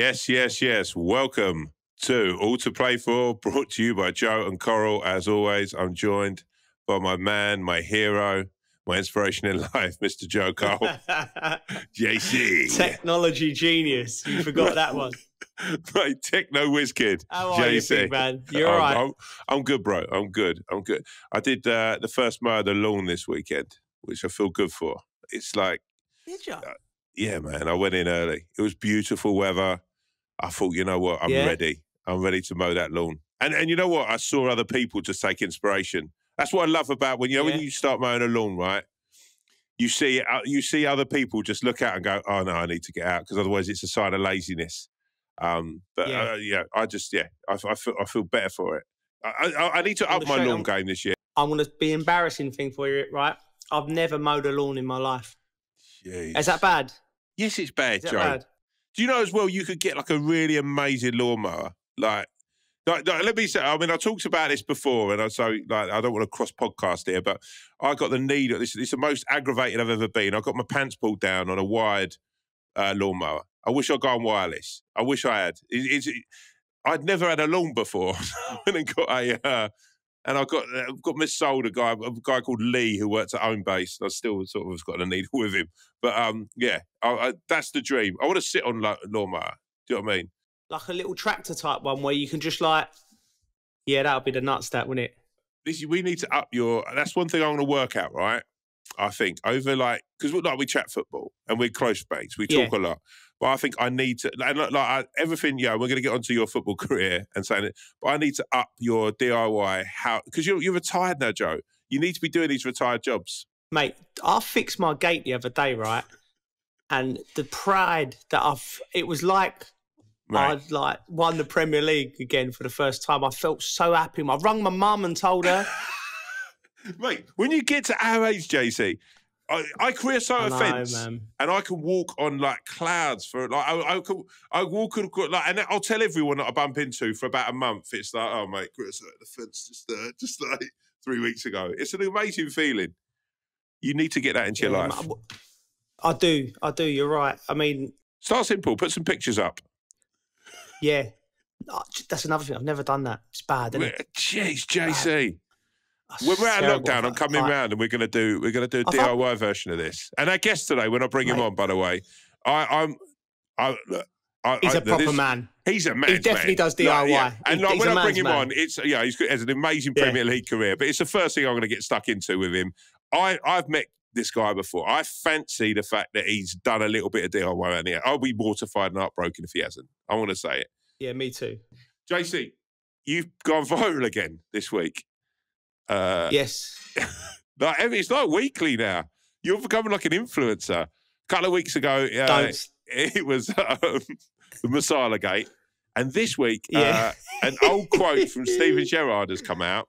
Yes, yes, yes. Welcome to All to Play For, brought to you by Joe and Coral. As always, I'm joined by my man, my hero, my inspiration in life, Mr. Joe Cole. JC. Technology genius. You forgot that one. my techno whiz kid. How are you, JC. big man? You're I'm, all right. I'm, I'm good, bro. I'm good. I'm good. I did uh, the first mow of the lawn this weekend, which I feel good for. It's like, Did you? yeah, man, I went in early. It was beautiful weather. I thought, you know what? I'm Yeah. ready. I'm ready to mow that lawn. And and you know what? I saw other people just take inspiration. That's what I love about when you know when you start mowing a lawn, right? You see uh, you see other people just look out and go, "Oh no, I need to get out," because otherwise it's a sign of laziness. Um, but Yeah. uh, yeah, I just yeah, I, I feel I feel better for it. I, I, I need to I'm up my lawn game this year. I'm going to be embarrassing thing for you, right? I've never mowed a lawn in my life. Is that bad? Yes, it's bad, Joe. bad? Do you know as well? You could get like a really amazing lawnmower. Like, like, like, let me say. I mean, I talked about this before, and I so like I don't want to cross podcast here, but I got the need. This, is the most aggravated I've ever been. I got my pants pulled down on a wired uh, lawnmower. I wish I'd gone wireless. I wish I had. It, it's, it, I'd never had a lawn before, I got a. Uh, and I got uh, got missold a guy, a guy called Lee who works at Home Base. I still sort of has got a needle with him, but um, yeah, I, I, that's the dream. I want to sit on like lawnmower. Do you know what I mean? Like a little tractor type one where you can just like, yeah, that would be the nuts, that wouldn't it? This we need to up your. That's one thing I want to work out, right? I think over like because like we chat football and we're close mates, we talk a lot. But I think I need to like, like I, everything. Yeah, we're going to get onto your football career and saying it, but I need to up your DIY how because you're you're retired now, Joe. You need to be doing these retired jobs. Mate, I fixed my gate the other day, right? And the pride that I've, it was like Right. I'd like won the Premier League again for the first time. I felt so happy. I rung my mum and told her. Mate, when you get to our age, JC, I, I create so I know, offence, man. and I can walk on like clouds for like I, I can I walk like, and I'll tell everyone that I bump into for about a month. It's like, oh mate, Chris, the fence just uh, just like three weeks ago. It's an amazing feeling. You need to get that into your life. I do, I do. You're right. I mean, Start simple. Put some pictures up. yeah, that's another thing. I've never done that. It's bad, isn't it? Jeez, JC. Oh, That's When we're out of lockdown, I'm coming Like, round and we're going to do we're going to do a DIY version of this. And our guest today, when I bring him on, by the way, I, I'm I, I, He's I- a proper this- man. He's a man. He definitely does DIY. And He- like, when I bring him man. on, it's yeah, he's got has an amazing Yeah. Premier League career. But it's the first thing I'm going to get stuck into with him. I I've met this guy before. I fancy the fact that he's done a little bit of DIY around here. I'll be mortified and heartbroken if he hasn't. I want to say it. Yeah, me too. JC, you've gone viral again this week. Uh, Yes. like, it's like weekly now. You're becoming like an influencer. A couple of weeks ago, uh, it was um, the Masala Gate. And this week, Yeah. uh, an old quote from Steven Gerrard has come out.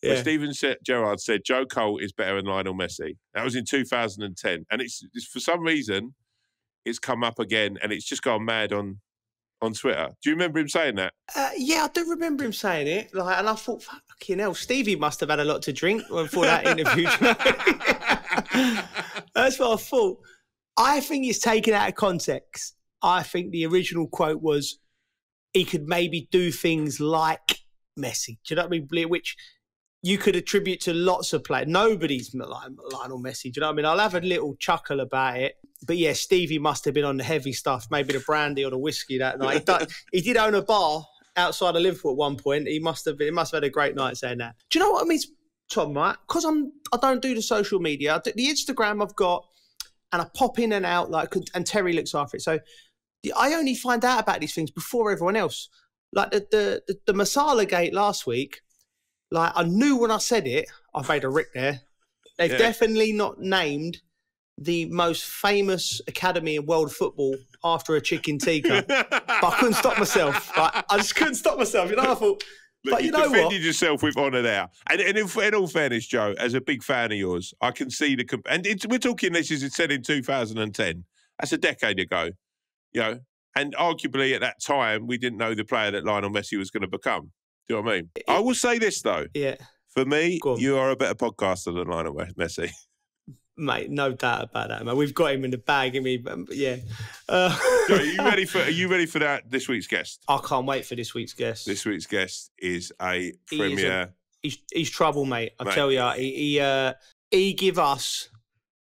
Where Yeah. Steven Se- Gerrard said, Joe Cole is better than Lionel Messi. That was in 2010. And it's, it's for some reason, it's come up again and it's just gone mad on on Twitter. Do you remember him saying that? Uh, yeah, I do remember him saying it. Like, and I thought, fucking hell, Stevie must have had a lot to drink before that interview. do you know? That's what I thought. I think it's taken out of context. I think the original quote was he could maybe do things like Messi. Do you know what I mean? Which you could attribute to lots of players. Nobody's like Lionel Messi. Do you know what I mean? I'll have a little chuckle about it. But yeah, Stevie must have been on the heavy stuff, maybe the brandy or the whiskey that night. He did own a bar outside of Liverpool at one point. He must have he must have had a great night saying that. Do you know what I mean, Tom? Right? Because I'm I don't do the social media. Do- The Instagram I've got, and I pop in and out like, and Terry looks after it. So the- I only find out about these things before everyone else. Like the the the, the Masala Gate last week. Like I knew when I said it, I've made a rick there. They've Yeah. definitely not named the most famous academy in world football after a chicken tikka. but I couldn't stop myself. Like, I just couldn't stop myself. You know, I thought, Look, but you you know defended what? yourself with honour there. And, and in, in all fairness, Joe, as a big fan of yours, I can see the comp- and it's, we're talking this is it said in 2010. That's a decade ago, you know. And arguably at that time, we didn't know the player that Lionel Messi was going to become. Do you know what I mean? I will say this though: Yeah. for me, you are a better podcaster than Lionel Messi. mate, no doubt about that, man. We've got him in the bag, I mean, yeah. Uh, are you ready for? Are you ready for that? This week's guest. I can't wait for this week's guest. This week's guest is a premier. He's, he's trouble, mate. I tell you, he he, uh, he give us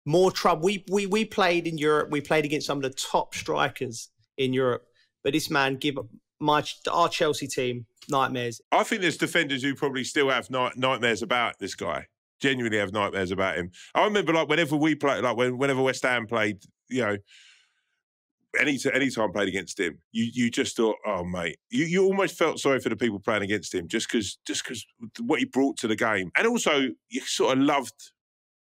more trouble. We, we we played in Europe. We played against some of the top strikers in Europe, but this man give my our Chelsea team nightmares. I think there's defenders who probably still have night, nightmares about this guy. Genuinely have nightmares about him. I remember like whenever we played, like when whenever West Ham played, you know, any any time played against him, you you just thought, oh mate, you, you almost felt sorry for the people playing against him just because just because what he brought to the game, and also you sort of loved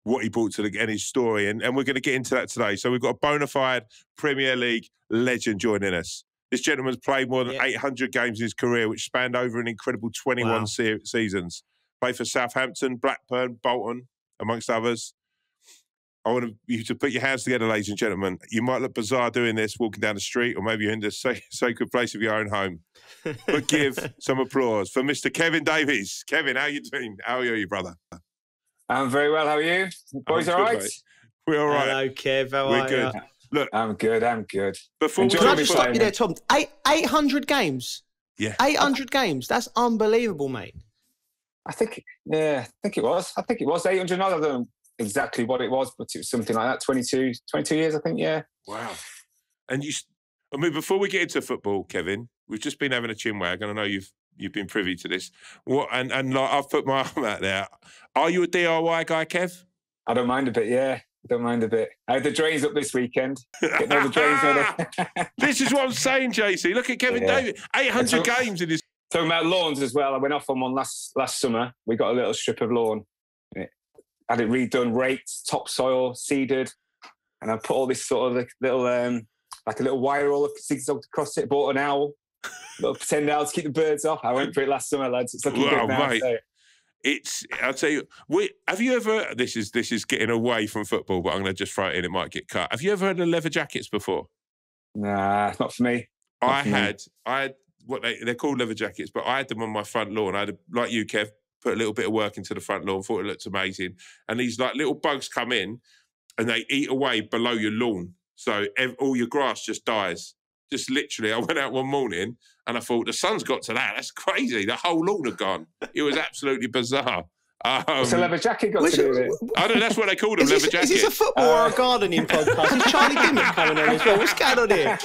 what he brought to the and his story, and, and we're going to get into that today. So we've got a bona fide Premier League legend joining us. This gentleman's played more than yeah. 800 games in his career, which spanned over an incredible 21 wow. se- seasons. Played for Southampton, Blackburn, Bolton, amongst others. I want you to put your hands together, ladies and gentlemen. You might look bizarre doing this, walking down the street, or maybe you're in the sacred place of your own home. But give some applause for Mr. Kevin Davies. Kevin, how are you doing? How are you, brother? I'm very well. How are you? Boys, all right? We're all right. Hello, Kev. How We're good. You? Look, I'm good. I'm good. Before can I just stop you there, Tom? Eight eight hundred games. Yeah, eight hundred games. That's unbelievable, mate. I think, yeah, I think it was. I think it was eight hundred. I don't know exactly what it was, but it was something like that. 22, 22 years, I think. Yeah. Wow. And you, I mean, before we get into football, Kevin, we've just been having a chin wag, and I know you've you've been privy to this. What and and like I've put my arm out there. Are you a DIY guy, Kev? I don't mind a bit. Yeah, don't mind a bit. I had the drains up this weekend. Getting all the drains ready. this is what I'm saying, JC. Look at Kevin yeah. Davies. 800 games in his. Talking about lawns as well. I went off on one last last summer. We got a little strip of lawn. It had it redone, raked, topsoil, seeded, and I put all this sort of like little um like a little wire all zigzagged across it. Bought an owl, little pretend owl to keep the birds off. I went for it last summer, lads. It's looking good now. Mate. So it's I'll tell you. We, have you ever? This is this is getting away from football, but I'm going to just throw it in. It might get cut. Have you ever heard of leather jackets before? Nah, not for me. Not I for had. Me. I had what they they're called leather jackets, but I had them on my front lawn. I had, a, like you, Kev, put a little bit of work into the front lawn. Thought it looked amazing. And these like little bugs come in, and they eat away below your lawn, so ev- all your grass just dies. Just literally, I went out one morning and I thought the sun's got to that. That's crazy. The whole lawn had gone. It was absolutely bizarre. Um, What's a leather jacket got to do with it? I don't know. That's what they called him, leather jackets. Is this a football uh, or a uh, gardening podcast? Is Charlie Dimmock coming on as well? What's going on here?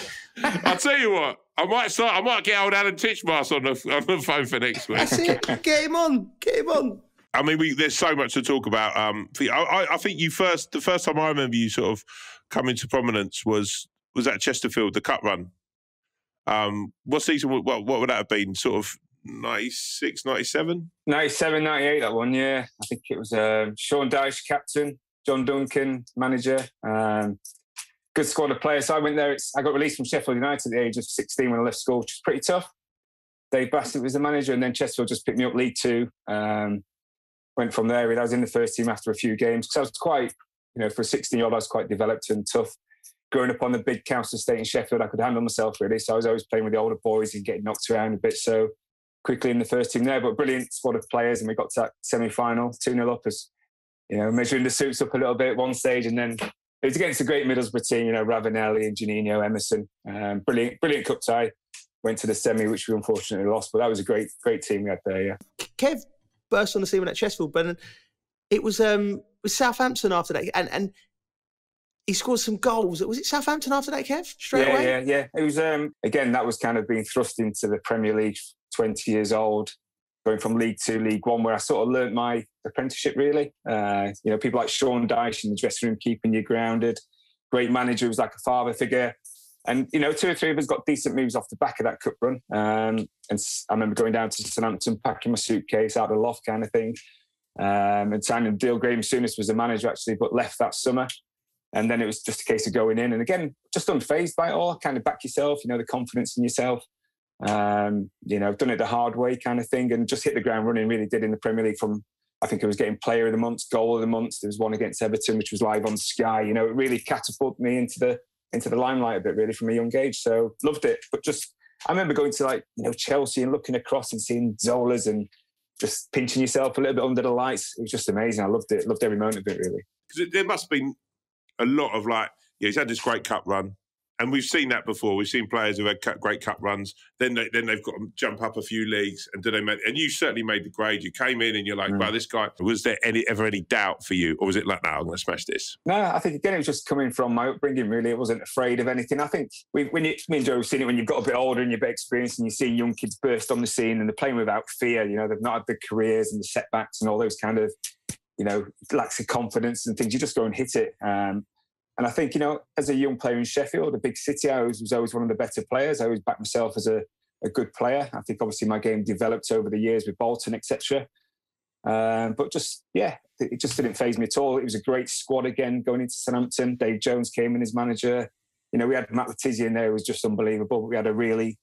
I'll tell you what. I might start. I might get old Alan Titchmarsh on the, on the phone for next week. That's it. Get him on. Get him on. I mean, we, there's so much to talk about. Um, I, I, think you first, the first time I remember you sort of coming to prominence was was at Chesterfield, the Cup run. Um, what season? What, what would that have been? Sort of 96, 97? 97, 98, that one, yeah. I think it was um, Sean Dyche, captain, John Duncan, manager. Um, good squad of players. So I went there. I got released from Sheffield United at the age of 16 when I left school, which was pretty tough. Dave Bassett was the manager, and then Chesterfield just picked me up League Two. Um, went from there. I was in the first team after a few games because I was quite, you know, for a 16 year old, I was quite developed and tough growing up on the big council estate in Sheffield, I could handle myself really. So I was always playing with the older boys and getting knocked around a bit. So quickly in the first team there, but brilliant squad of players. And we got to that semi final, 2 0 up as, you know, measuring the suits up a little bit at one stage. And then it was against a great Middlesbrough team, you know, Ravanelli and Juninho, Emerson. Um, brilliant, brilliant cup tie. Went to the semi, which we unfortunately lost, but that was a great, great team we had there, yeah. Kev burst on the scene at Chesterfield, but it was um was Southampton after that. And and he scored some goals. Was it Southampton after that, Kev? Straight yeah, away. Yeah, yeah, It was um, again that was kind of being thrust into the Premier League. Twenty years old, going from League Two, League One, where I sort of learnt my apprenticeship. Really, uh, you know, people like Sean Dyche in the dressing room keeping you grounded. Great manager was like a father figure. And you know, two or three of us got decent moves off the back of that cup run. Um, and I remember going down to Southampton, packing my suitcase out of the loft, kind of thing, um, and signing deal. Graham Souness was the manager actually, but left that summer. And then it was just a case of going in. And again, just unfazed by it all, kind of back yourself, you know, the confidence in yourself. Um, you know, done it the hard way kind of thing and just hit the ground running, really did in the Premier League from, I think it was getting player of the month, goal of the month. There was one against Everton, which was live on Sky. You know, it really catapulted me into the into the limelight a bit, really, from a young age. So loved it. But just, I remember going to like, you know, Chelsea and looking across and seeing Zolas and just pinching yourself a little bit under the lights. It was just amazing. I loved it. Loved every moment of it, really. because there must have been a lot of like, yeah, he's had this great cup run and we've seen that before. We've seen players who had great cup runs. Then they, then they've got to jump up a few leagues, and do they make? And you certainly made the grade. You came in and you're like, mm. "Wow, this guy." Was there any ever any doubt for you, or was it like, "No, I'm going to smash this"? No, I think again it was just coming from my upbringing. Really, I wasn't afraid of anything. I think we, when you, me and Joe have seen it when you've got a bit older and you've bit experienced, and you're seeing young kids burst on the scene and they're playing without fear. You know, they've not had the careers and the setbacks and all those kind of, you know, lacks of confidence and things. You just go and hit it. Um, and I think, you know, as a young player in Sheffield, a big city, I was, was always one of the better players. I always backed myself as a, a good player. I think obviously my game developed over the years with Bolton, etc. Um, but just, yeah, it just didn't phase me at all. It was a great squad again going into Southampton. Dave Jones came in as manager. You know, we had Matt Le Tissier in there, it was just unbelievable. We had a really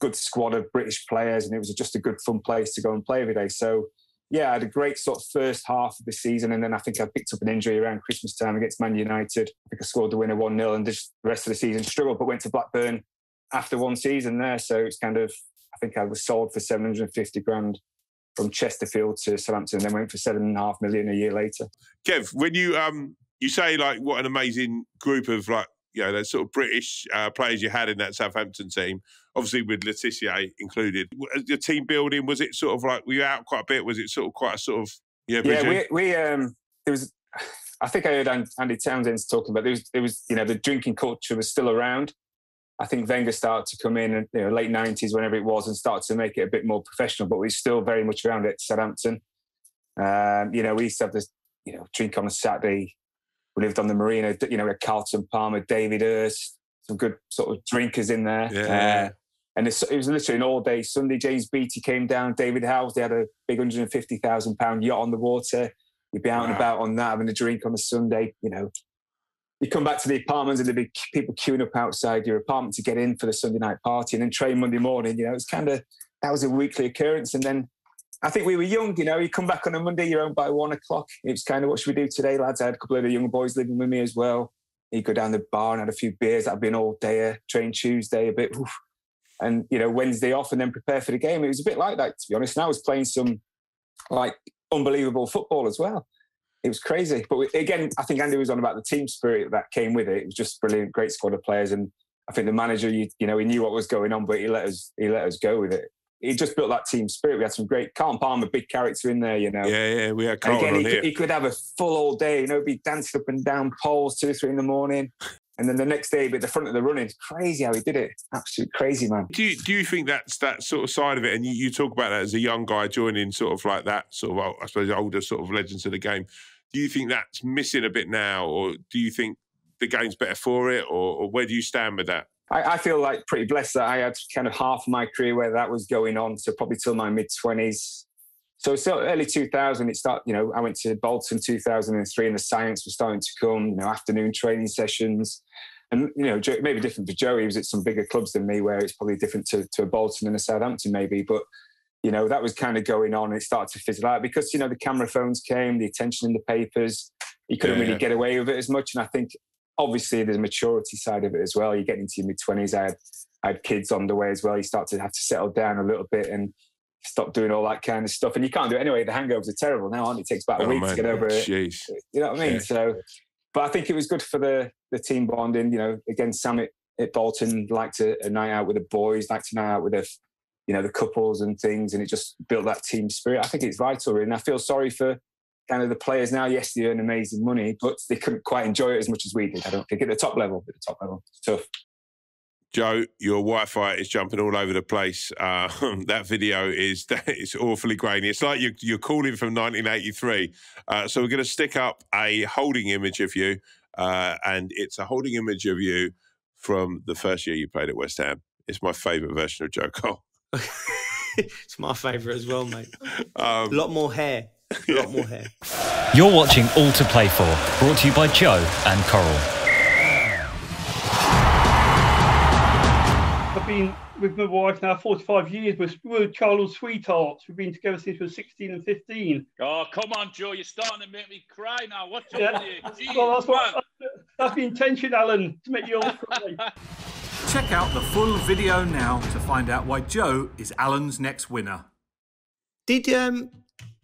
good squad of British players, and it was just a good, fun place to go and play every day. So, yeah, I had a great sort of first half of the season, and then I think I picked up an injury around Christmas time against Man United. I think I scored the winner one 0 and just the rest of the season struggled, but went to Blackburn after one season there. So it's kind of I think I was sold for seven hundred and fifty grand from Chesterfield to Southampton, and then went for seven and a half million a year later. Kev, when you um you say like what an amazing group of like you know, those sort of British uh, players you had in that Southampton team, obviously with Le Tissier included. The team building was it sort of like were you out quite a bit? Was it sort of quite a sort of yeah? Yeah, we, we um there was. I think I heard Andy Townsend talking about there was there was you know the drinking culture was still around. I think Wenger started to come in in you know, late nineties, whenever it was, and started to make it a bit more professional. But we're still very much around at Southampton. Um, you know, we used to have this, you know, drink on a Saturday, we lived on the marina, you know, we had Carlton Palmer, David Hirst, some good sort of drinkers in there. Yeah. Uh, and it was literally an all day Sunday. James Beattie came down, David Howells, they had a big £150,000 yacht on the water. You'd be out wow. and about on that, having a drink on a Sunday, you know. You come back to the apartments and there'd be people queuing up outside your apartment to get in for the Sunday night party and then train Monday morning. You know, it's kind of, that was a weekly occurrence. And then I think we were young, you know. You come back on a Monday, you're home by one o'clock. It was kind of what should we do today, lads? I had a couple of the younger boys living with me as well. You go down the bar and had a few beers. That'd been all day, uh, train Tuesday, a bit, oof. and you know Wednesday off, and then prepare for the game. It was a bit like that, to be honest. And I was playing some like unbelievable football as well. It was crazy, but again, I think Andy was on about the team spirit that came with it. It was just brilliant, great squad of players, and I think the manager, you, you know, he knew what was going on, but he let us he let us go with it he just built that team spirit. We had some great Carlton Palmer, big character in there, you know. Yeah, yeah, we had Carlton again, he could, he, could, have a full all day, you know, be dancing up and down poles two, or three in the morning. And then the next day, be at the front of the running. It's crazy how he did it. Absolute crazy, man. Do you, do you think that's that sort of side of it? And you, you talk about that as a young guy joining sort of like that sort of, I suppose, older sort of legends of the game. Do you think that's missing a bit now? Or do you think the game's better for it? Or, or where do you stand with that? I, I, feel like pretty blessed that I had kind of half my career where that was going on. So probably till my mid twenties. So still early 2000, it started, you know, I went to Bolton 2003 and the science was starting to come, you know, afternoon training sessions. And, you know, maybe different for Joey, he was at some bigger clubs than me where it's probably different to, to a Bolton and a Southampton maybe. But, you know, that was kind of going on and it started to fizzle out because, you know, the camera phones came, the attention in the papers, you couldn't yeah, really yeah. get away with it as much. And I think obviously there's a maturity side of it as well. You get into your mid twenties. I had I had kids on the way as well. You start to have to settle down a little bit and stop doing all that kind of stuff. And you can't do it anyway. The hangovers are terrible now, aren't it? It takes about a oh, week man. to get over it. Jeez. You know what I mean? Yeah. So, but I think it was good for the the team bonding. You know, again, Sam at, at Bolton liked a, a night out with the boys, liked a night out with the you know the couples and things, and it just built that team spirit. I think it's vital, and I feel sorry for kind of the players now, yes, they earn amazing money, but they couldn't quite enjoy it as much as we did. I don't think at the top level. At the top level, it's tough. Joe, your Wi-Fi is jumping all over the place. Uh, that video is it's awfully grainy. It's like you're, you're calling from 1983. Uh, so we're going to stick up a holding image of you, uh, and it's a holding image of you from the first year you played at West Ham. It's my favourite version of Joe Cole. it's my favourite as well, mate. Um, a lot more hair. A lot more hair. You're watching All to Play For, brought to you by Joe and Coral. I've been with my wife now 45 years. We're, we're childhood sweethearts. We've been together since we were 16 and 15. Oh, come on, Joe. You're starting to make me cry now. What's yeah. up with you? well, that's, what, that's the intention, Alan, to make you all cry. Check out the full video now to find out why Joe is Alan's next winner. Did um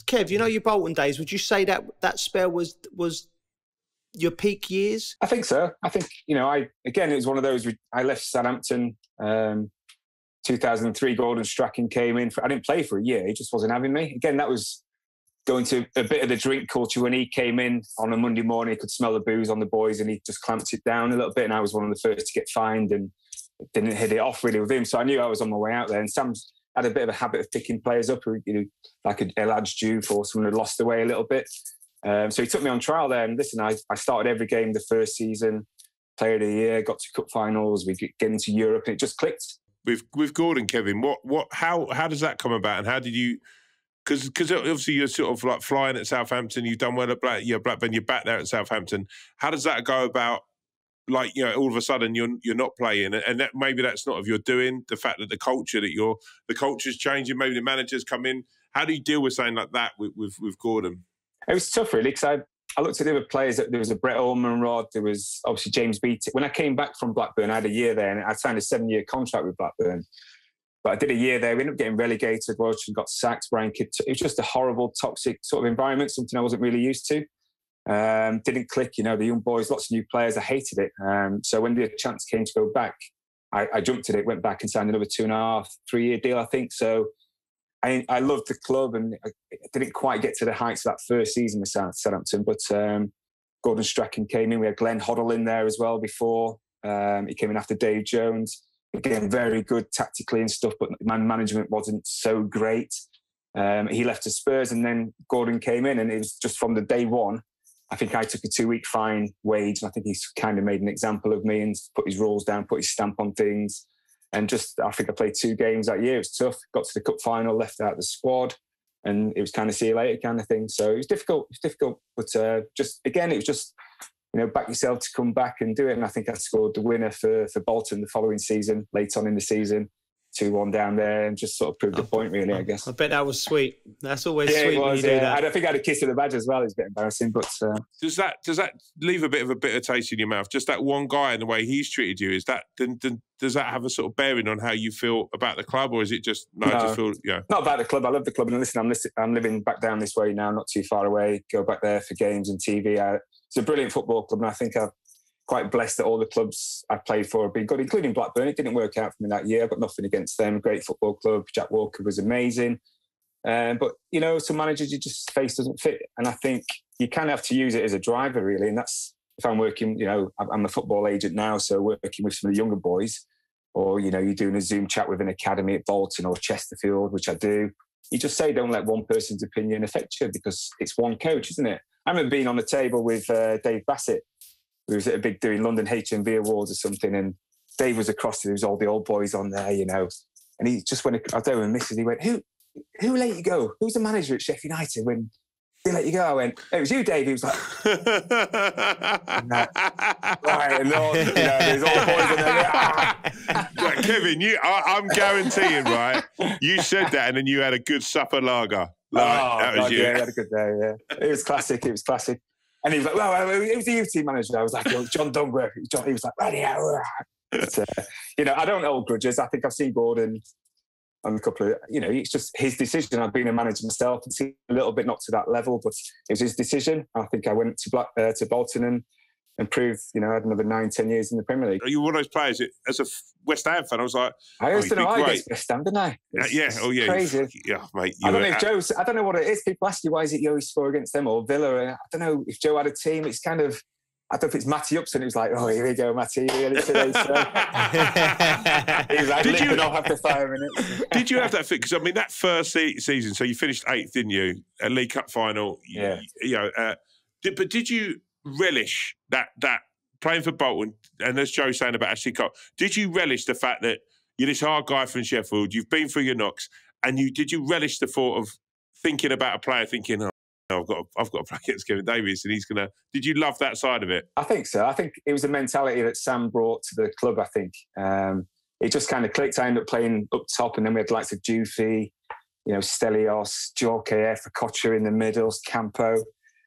Kev, you know your Bolton days. Would you say that that spell was was your peak years? I think so. I think you know. I again, it was one of those. I left Southampton. Um, 2003, Gordon Strachan came in. For, I didn't play for a year. He just wasn't having me. Again, that was going to a bit of the drink culture when he came in on a Monday morning. He could smell the booze on the boys, and he just clamped it down a little bit. And I was one of the first to get fined, and didn't hit it off really with him. So I knew I was on my way out there. And Sam's had a bit of a habit of picking players up, you know, like a Hadj Diouf or someone who lost away a little bit. Um, so he took me on trial there. And listen, I, I started every game the first season, player of the year, got to cup finals, we get into Europe, and it just clicked. With with Gordon, Kevin, what what how how does that come about, and how did you? Because because obviously you're sort of like flying at Southampton, you've done well at Black, you're Blackburn, you're back there at Southampton. How does that go about? Like you know, all of a sudden you're you're not playing, and that maybe that's not of your doing. The fact that the culture that you're the culture's changing, maybe the managers come in. How do you deal with something like that with with, with Gordon? It was tough, really, because I I looked at the other players. There was a Brett Ormerod. There was obviously James Beattie. When I came back from Blackburn, I had a year there, and I signed a seven-year contract with Blackburn. But I did a year there. We ended up getting relegated. Royston got sacked. Brian Kidd. It was just a horrible, toxic sort of environment. Something I wasn't really used to. Um, didn't click. You know, the young boys, lots of new players. I hated it. Um, so when the chance came to go back, I, I jumped at it. Went back and signed another two and a half, three-year deal, I think. So I, I loved the club and I didn't quite get to the heights of that first season with Southampton, but um, Gordon Strachan came in. We had Glenn Hoddle in there as well before. Um, he came in after Dave Jones. Again, very good tactically and stuff, but man management wasn't so great. Um, he left to Spurs and then Gordon came in, and it was just from the day one. I think I took a two week fine wage, and I think he's kind of made an example of me and put his rules down, put his stamp on things and just I think I played two games that year. It was tough. Got to the cup final, left out the squad, and it was kind of see you later kind of thing. So it was difficult. It was difficult, but uh, just again, it was just you know back yourself to come back and do it. And I think I scored the winner for for Bolton the following season, late on in the season two one down there and just sort of proved the point really I guess. I bet that was sweet. That's always yeah, sweet it was, when you yeah. do that. I think I had a kiss of the badge as well it's a bit embarrassing but uh, does that does that leave a bit of a bitter taste in your mouth? Just that one guy and the way he's treated you is that does that have a sort of bearing on how you feel about the club or is it just no, no just feel yeah. Not about the club I love the club and listen I'm, listen, I'm living back down this way now not too far away go back there for games and TV I, it's a brilliant football club and I think I've quite blessed that all the clubs I've played for have been good, including Blackburn. It didn't work out for me that year. I've got nothing against them. Great football club. Jack Walker was amazing. Um, but, you know, some managers you just face doesn't fit. And I think you kind of have to use it as a driver, really. And that's if I'm working, you know, I'm a football agent now, so working with some of the younger boys, or, you know, you're doing a Zoom chat with an academy at Bolton or Chesterfield, which I do. You just say, don't let one person's opinion affect you because it's one coach, isn't it? I remember being on the table with uh, Dave Bassett we was at a big doing London HMV Awards or something, and Dave was across. There was all the old boys on there, you know, and he just went. I don't Mrs. He went, "Who, who let you go? Who's the manager at Sheffield United when they let you go?" I went, "It was you, Dave." He was like, "Right," and all, you know, there's all boys in there. right, Kevin, you, I, am guaranteeing, right? You said that, and then you had a good supper lager. Like, oh, that was God, you. yeah, we had a good day. Yeah, it was classic. It was classic. And he was like, well, it was the youth team manager. I was like, John Dungworth. John, he was like, right here. But, uh, you know, I don't hold grudges. I think I've seen Gordon on a couple of, you know, it's just his decision. I've been a manager myself and seen a little bit not to that level, but it was his decision. I think I went to Black, uh, to Bolton and and proved, you know, I had another nine, ten years in the Premier League. Are you one of those players as a West Ham fan, I was like, I used oh, to know I against West Ham, didn't I? Uh, yeah, oh yeah, crazy. Yeah, mate. I don't know if Joe's. I don't know what it is. People ask you why is it you always score against them or Villa? I don't know if Joe had a team. It's kind of. I don't know if it's Matty Upson who's like, oh, here we go, Matty. Really today, so. He's like did you, off after five minutes. did you have that fit? Because I mean, that first season, so you finished eighth, didn't you? A League Cup final. Yeah. You, you know, uh, did, but did you relish that that playing for Bolton, and as Joe's saying about Ashley Cole, did you relish the fact that you're this hard guy from Sheffield, you've been through your knocks, and you did you relish the thought of thinking about a player, thinking, oh, I've got, I've got to play against Kevin Davies, and he's gonna. Did you love that side of it? I think so. I think it was a mentality that Sam brought to the club. I think um, it just kind of clicked. I ended up playing up top, and then we had the likes of Dioufy, you know, Stelios, Djorkaeff, Okocha in the middle, Campo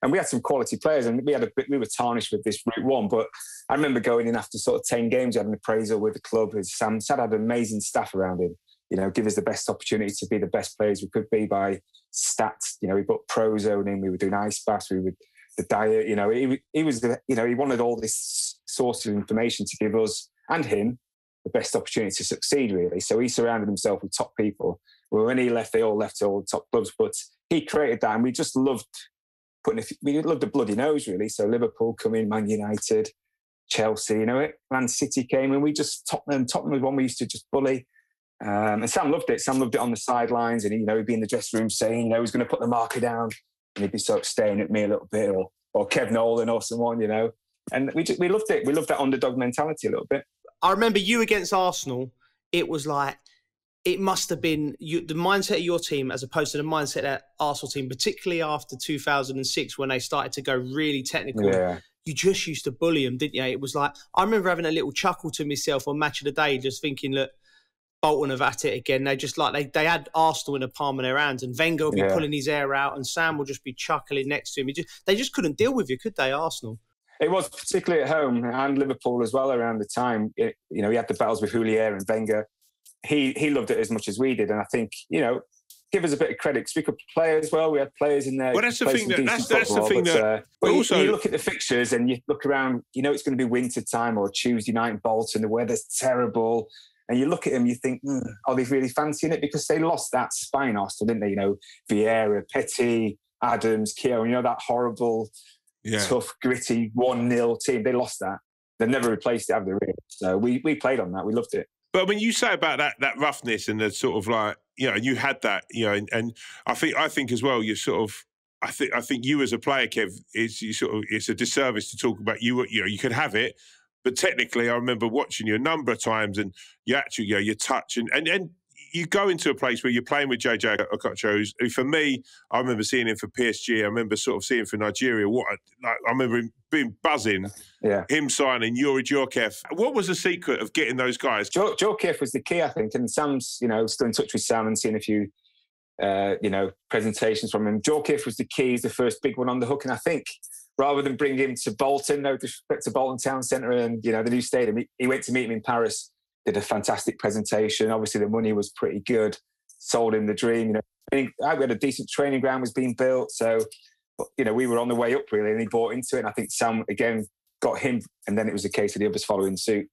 and we had some quality players, and we had a bit, we were tarnished with this route one. But I remember going in after sort of ten games, had an appraisal with the club. Sam Sad had amazing staff around him. You know, give us the best opportunity to be the best players we could be by stats. You know, we put pro zoning, we were doing ice baths, we would the diet. You know, he he was you know he wanted all this source of information to give us and him the best opportunity to succeed. Really, so he surrounded himself with top people. When he left, they all left to all the top clubs, but he created that, and we just loved putting. A, we loved the bloody nose, really. So Liverpool come in, Man United, Chelsea, you know, it. Man City came, and we just Tottenham. Tottenham was one we used to just bully. Um, and Sam loved it. Sam loved it on the sidelines, and you know, he'd be in the dressing room saying, you know, he's going to put the marker down, and he'd be sort of staring at me a little bit, or or Kev Nolan or someone, you know. And we just, we loved it. We loved that underdog mentality a little bit. I remember you against Arsenal. It was like it must have been you, the mindset of your team as opposed to the mindset of Arsenal team, particularly after 2006 when they started to go really technical. Yeah. You just used to bully them, didn't you? It was like I remember having a little chuckle to myself on Match of the Day, just thinking, look, Bolton have at it again. They just like they they had Arsenal in the palm of their hands, and Wenger will be Yeah. pulling his hair out, and Sam will just be chuckling next to him. Just, they just couldn't deal with you, could they, Arsenal? It was particularly at home and Liverpool as well around the time. It, you know, he had the battles with Houllier and Wenger. He he loved it as much as we did, and I think you know, give us a bit of credit because we could play as well. We had players in there. Well, that's the thing that- that's- that's the thing but, that- uh, but but you- also- you look at the fixtures and you look around. You know, it's going to be winter time or Tuesday night in Bolton. The weather's terrible. And you look at them, you think, "Hmm, are they really fancying it? Because they lost that spine, Arsenal, didn't they? You know, Vieira, Petit, Adams, Keown, you know, that horrible Yeah. tough, gritty, 1 0 team. They lost that. They've never replaced it, have they, really? So we, we played on that. We loved it. But mean, you say about that that roughness and the sort of like you know, and you had that, you know, and, and I think I think as well, you sort of. I think I think you as a player, Kev, is you sort of it's a disservice to talk about you. You know, you could have it, but technically, I remember watching you a number of times, and you actually, you know, you touch and and and you go into a place where you're playing with JJ Okocha, who's, who for me, I remember seeing him for PSG. I remember sort of seeing him for Nigeria. What like, I remember him being buzzing, Yeah. him signing Yuri Djorkaeff. What was the secret of getting those guys? Joe was the key, I think. And Sam's, you know, still in touch with Sam and seeing a few, uh, you know, presentations from him. Djorkaeff was the key. He's the first big one on the hook. And I think rather than bring him to Bolton, no disrespect to Bolton Town Centre and, you know, the new stadium, he, he went to meet him in Paris, did a fantastic presentation. Obviously, the money was pretty good, sold him the dream. You know, I think we had a decent training ground was being built. So, you know, we were on the way up really, and he bought into it. And I think Sam, again, got him. And then it was a case of the others following suit.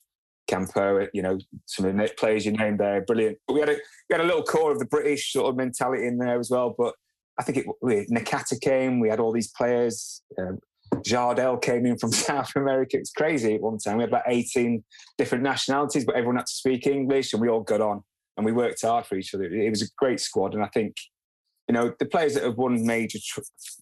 Campo, you know, some of the players you named there, brilliant. But we had a we had a little core of the British sort of mentality in there as well. But I think it, we, Nakata came. We had all these players. Um, Jardel came in from South America. It's crazy at one time. We had about 18 different nationalities, but everyone had to speak English and we all got on and we worked hard for each other. It was a great squad. And I think, you know, the players that have won major,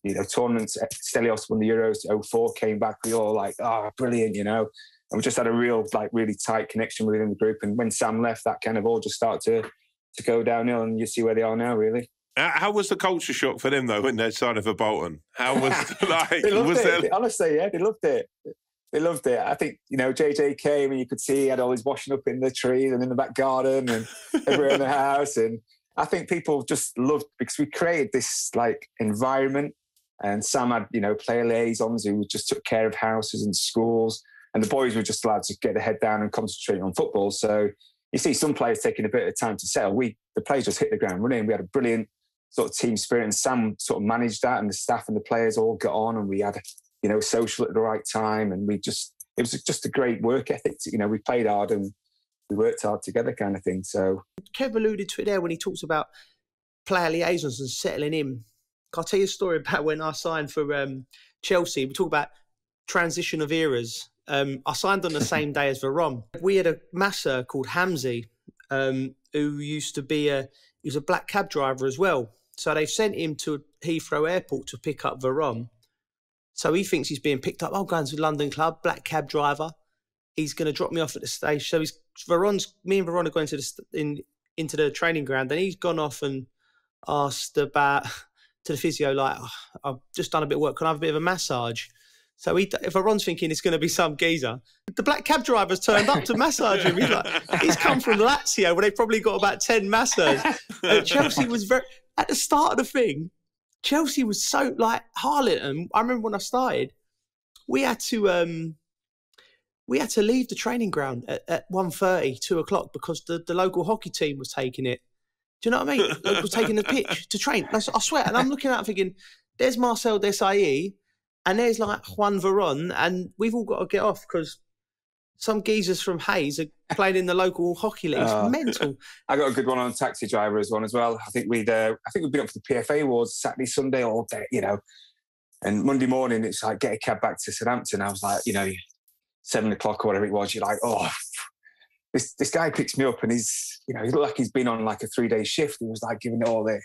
you know, tournaments, eh, Stelios won the Euros 04, came back, we all like, oh, brilliant, you know. And we just had a real, like, really tight connection within the group. And when Sam left, that kind of all just started to, to go downhill and you see where they are now, really. How was the culture shock for them though when they signed for Bolton? How was like they loved was it. there? Honestly, yeah, they loved it. They loved it. I think you know JJ came and you could see he had all his washing up in the trees and in the back garden and everywhere in the house. And I think people just loved because we created this like environment. And Sam had you know player liaisons who just took care of houses and schools, and the boys were just allowed to get their head down and concentrate on football. So you see some players taking a bit of time to settle. We the players just hit the ground running. We had a brilliant sort of team spirit, and Sam sort of managed that, and the staff and the players all got on, and we had you know social at the right time, and we just it was just a great work ethic. You know, we played hard and we worked hard together, kind of thing. So Kev alluded to it there when he talks about player liaisons and settling in. I'll tell you a story about when I signed for um, Chelsea. We talk about transition of eras. Um, I signed on the same day as Veron. We had a masser called Hamzi, um, who used to be a he was a black cab driver as well. So they've sent him to Heathrow Airport to pick up Veron. So he thinks he's being picked up. Oh, going to London Club, black cab driver. He's going to drop me off at the station. So he's Veron's me and Veron are going to the in into the training ground, Then he's gone off and asked about to the physio like, "Oh, I've just done a bit of work. Can I have a bit of a massage? So he, if Veron's thinking it's going to be some geezer, the black cab driver's turned up to massage him. He's like, he's come from Lazio where they've probably got about ten masseurs. And Chelsea was very at the start of the thing. Chelsea was so like Harlington. I remember when I started, we had to um we had to leave the training ground at, at 1.30, 2 o'clock because the, the local hockey team was taking it. Do you know what I mean? Was taking the pitch to train. I swear. And I'm looking at thinking, there's Marcel Desailly and there's like Juan Veron, and we've all got to get off because some geezers from Hayes are playing in the local hockey league. It's Oh. mental. I got a good one on taxi driver as one as well. I think we'd uh, I think we'd been up for the PFA awards Saturday, Sunday, all day, you know. And Monday morning, it's like get a cab back to Southampton. I was like, you know, seven o'clock or whatever it was. You're like, oh, this this guy picks me up and he's, you know, he looked like he's been on like a three day shift. He was like giving it all this.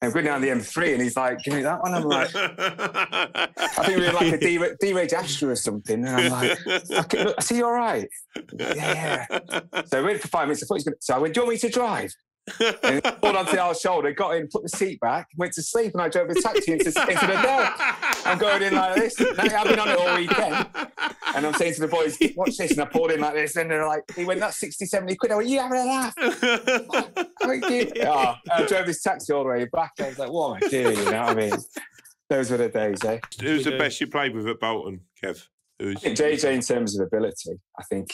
And we're going down the M3 and he's like, give me that one. I'm like, I think we are like a D- D-Rage Astra or something. And I'm like, I see you're all right. Yeah, yeah. So I waited for five minutes. I thought he was going to. So I went, Do you want me to drive? And he pulled onto our shoulder, got in, put the seat back, went to sleep, and I drove the taxi into, into the day. I'm going in like this. Now, I've been on it all weekend. And I'm saying to the boys, Watch this. And I pulled in like this. And they're like, He went, That's 60, 70 quid. I went, You having a laugh? I went, "You-" Oh, I drove this taxi all the way back. I was like, What am I doing? You know what I mean? Those were the days, eh? Who's the best you played with at Bolton, Kev? Who's I think JJ, in terms of ability, I think.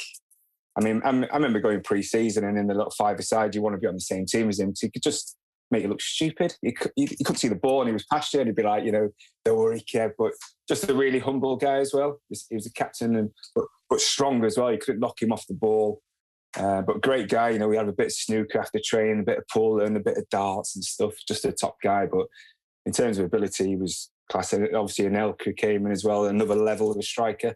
I mean, I'm, I remember going pre-season and in the little five-a-side, you want to be on the same team as him. So you could just make you look stupid. You, cou- you, you couldn't see the ball, and he was past and he'd be like, you know, don't worry, Kev. But just a really humble guy as well. He was- He a captain, and but, but strong as well. You couldn't knock him off the ball. Uh, but great guy. You know, we had a bit of snooker after training, a bit of pool, and a bit of darts and stuff. Just a top guy. But in terms of ability, he was class. And obviously, Anelka came in as well, another level of a striker.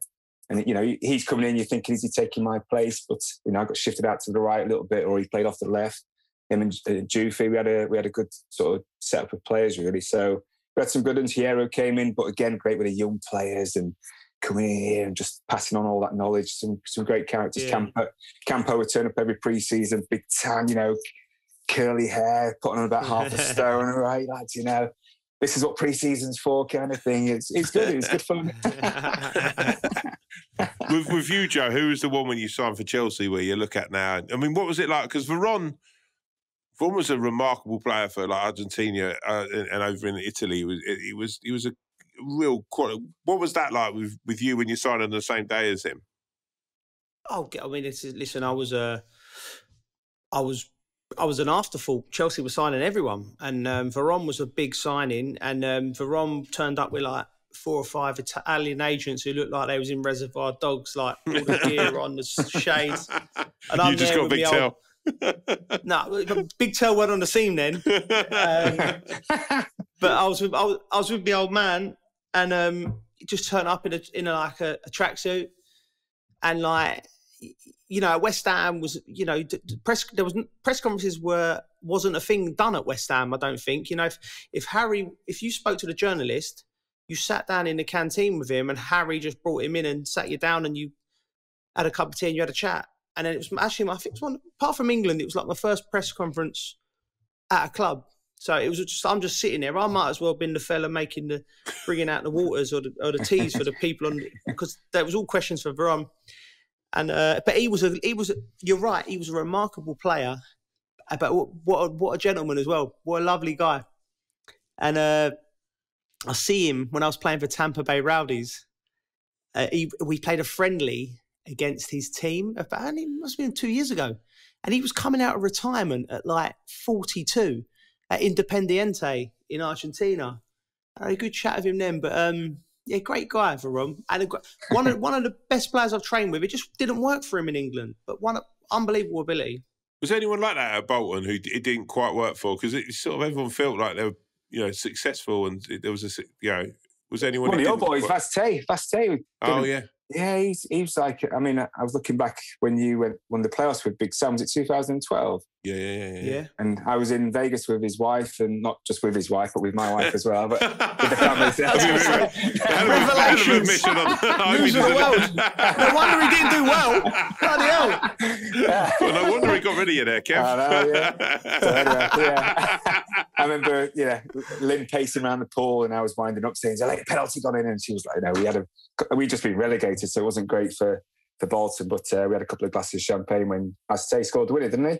And you know, he's coming in. You're thinking, is he taking my place? But you know, I got shifted out to the right a little bit, or he played off the left. Him and uh, Dioufy, we had a we had a good sort of setup of players really. So we had some good ones. Hierro came in, but again, great with the young players and coming in here and just passing on all that knowledge. Some some great characters. Yeah. Campo, Campo would turn up every pre-season, big tan, you know, curly hair, putting on about half a stone. right? lads, you know, this is what pre-season's for, kind of thing. It's it's good. It's good fun. with, with you, Joe, who was the one when you signed for Chelsea where you look at now? I mean, what was it like? Because Veron, Veron was a remarkable player for like Argentina uh, and, and over in Italy. He was, he was, he was a real. quali- What was that like with, with you when you signed on the same day as him? Oh, I mean, this is, listen, I was uh, I was I was an afterthought. Chelsea was signing everyone, and um, Veron was a big signing, and um, Veron turned up with like four or five Italian agents who looked like they was in Reservoir Dogs, like all the gear on, the shades. And I'm you just got big tail. old- No, Big Tail went on the scene then. Um, but I was with I was, I was with my old man, and um, just turned up in a in a, like a, a tracksuit, and like you know, West Ham was you know press there was press conferences were wasn't a thing done at West Ham. I don't think you know if if Harry if you spoke to the journalist, you sat down in the canteen with him, and Harry just brought him in and sat you down, and you had a cup of tea and you had a chat. And then it was actually, I think one, apart from England, it was like my first press conference at a club. So it was just, I'm just sitting there. I might as well have been the fella making the, bringing out the waters or the, or the teas for the people on, because that was all questions for Veron. And, uh, but he was a, he was, a, you're right, he was a remarkable player. Uh, But what, what, a, what a gentleman as well. What a lovely guy. And, uh, I see him when I was playing for Tampa Bay Rowdies. Uh, he, we played a friendly against his team about it must have been two years ago, and he was coming out of retirement at like 42 at Independiente in Argentina. I had a good chat with him then, but um, yeah, great guy Veron, and a, gr- one of one of the best players I've trained with. It just didn't work for him in England, but one unbelievable ability. Was anyone like that at Bolton who it didn't quite work for? Because it sort of everyone felt like they were, you know, successful, and it, there was a, si- you know, was anyone? One of who your didn't boys, quite- Vaz Tê. Vastay. Oh yeah, Yeah, he's, he was like, I mean, I was looking back when you went, won the playoffs with Big Sam, was it 2012? yeah, yeah, yeah. yeah. Yeah, And I was in Vegas with his wife, and not just with his wife, but with my wife as well. But with the family. Hell of a- hell Revelations. mission on- News of the world. No wonder he didn't do well. Bloody hell! well, no wonder he got rid of you there, Kev. I know, yeah. So anyway, yeah. I remember, you know, Lynn pacing around the pool, and I was winding up saying, "A late penalty gone in," and she was like, "No, we had a, we just been relegated, so it wasn't great for for Bolton, but uh, we had a couple of glasses of champagne when Vaz Tê scored the winner, didn't he?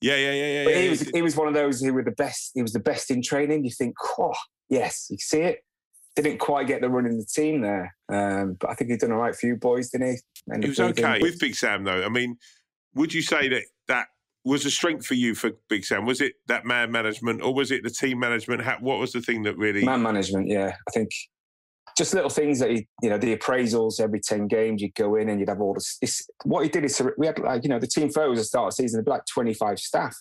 yeah, yeah, yeah, yeah. But yeah. he was he was one of those who were the best. He was the best in training. You think, oh, yes, you see it. Didn't quite get the run in the team there, um, but I think he's done all right for you boys, didn't he? And He was okay with Big Sam, though. I mean, would you say that that was a strength for you for Big Sam? Was it that man management, or was it the team management? How, what was the thing that really? man management. Yeah, I think just little things that he, you know, the appraisals every 10 games, you'd go in and you'd have all this. It's, what he did is we had like, you know, the team photos at the start of the season, like 25 staff,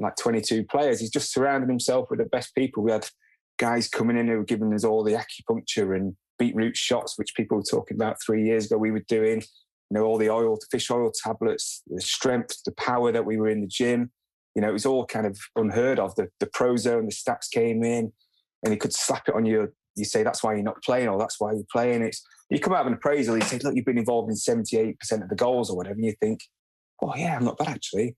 like 22 players. He's just surrounded himself with the best people. We had guys coming in who were giving us all the acupuncture and beetroot shots, which people were talking about three years ago we were doing. You know, all the oil, the fish oil tablets, the strength, the power that we were in the gym. You know, it was all kind of unheard of. The the prozone, the stats came in, and he could slap it on you. You say that's why you're not playing, or that's why you're playing. It's you come out of an appraisal. You say, look, you've been involved in seventy eight percent of the goals or whatever. And you think, oh yeah, I'm not bad actually.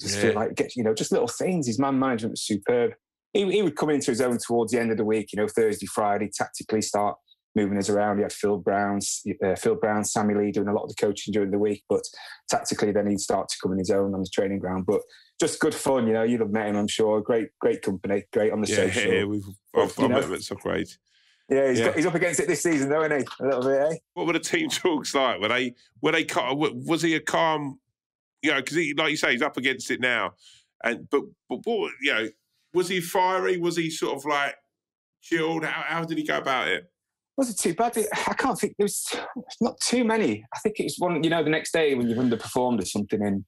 Just Yeah. feel like get you know just little things. His man management was superb. He, he would come into his own towards the end of the week. You know, Thursday, Friday, tactically start moving us around. He had Phil Brown's, uh, Phil Brown, Sammy Lee doing a lot of the coaching during the week, but tactically then he'd start to come in his own on the training ground. But just good fun, you know. You'd have met him, I'm sure. Great, great company, great on the Yeah, social. yeah, we've I've, you I've met him, it's so great. Yeah, he's, Yeah. Got, he's up against it this season, though, isn't he? A little bit, eh? What were the team talks like? Were they were they was he a calm? You know, because he like you say he's up against it now, and but but what you know was he fiery? Was he sort of like chilled? How how did he go about it? wasn't too bad. I can't think there was not too many. I think it was one, you know, the next day when you've underperformed or something and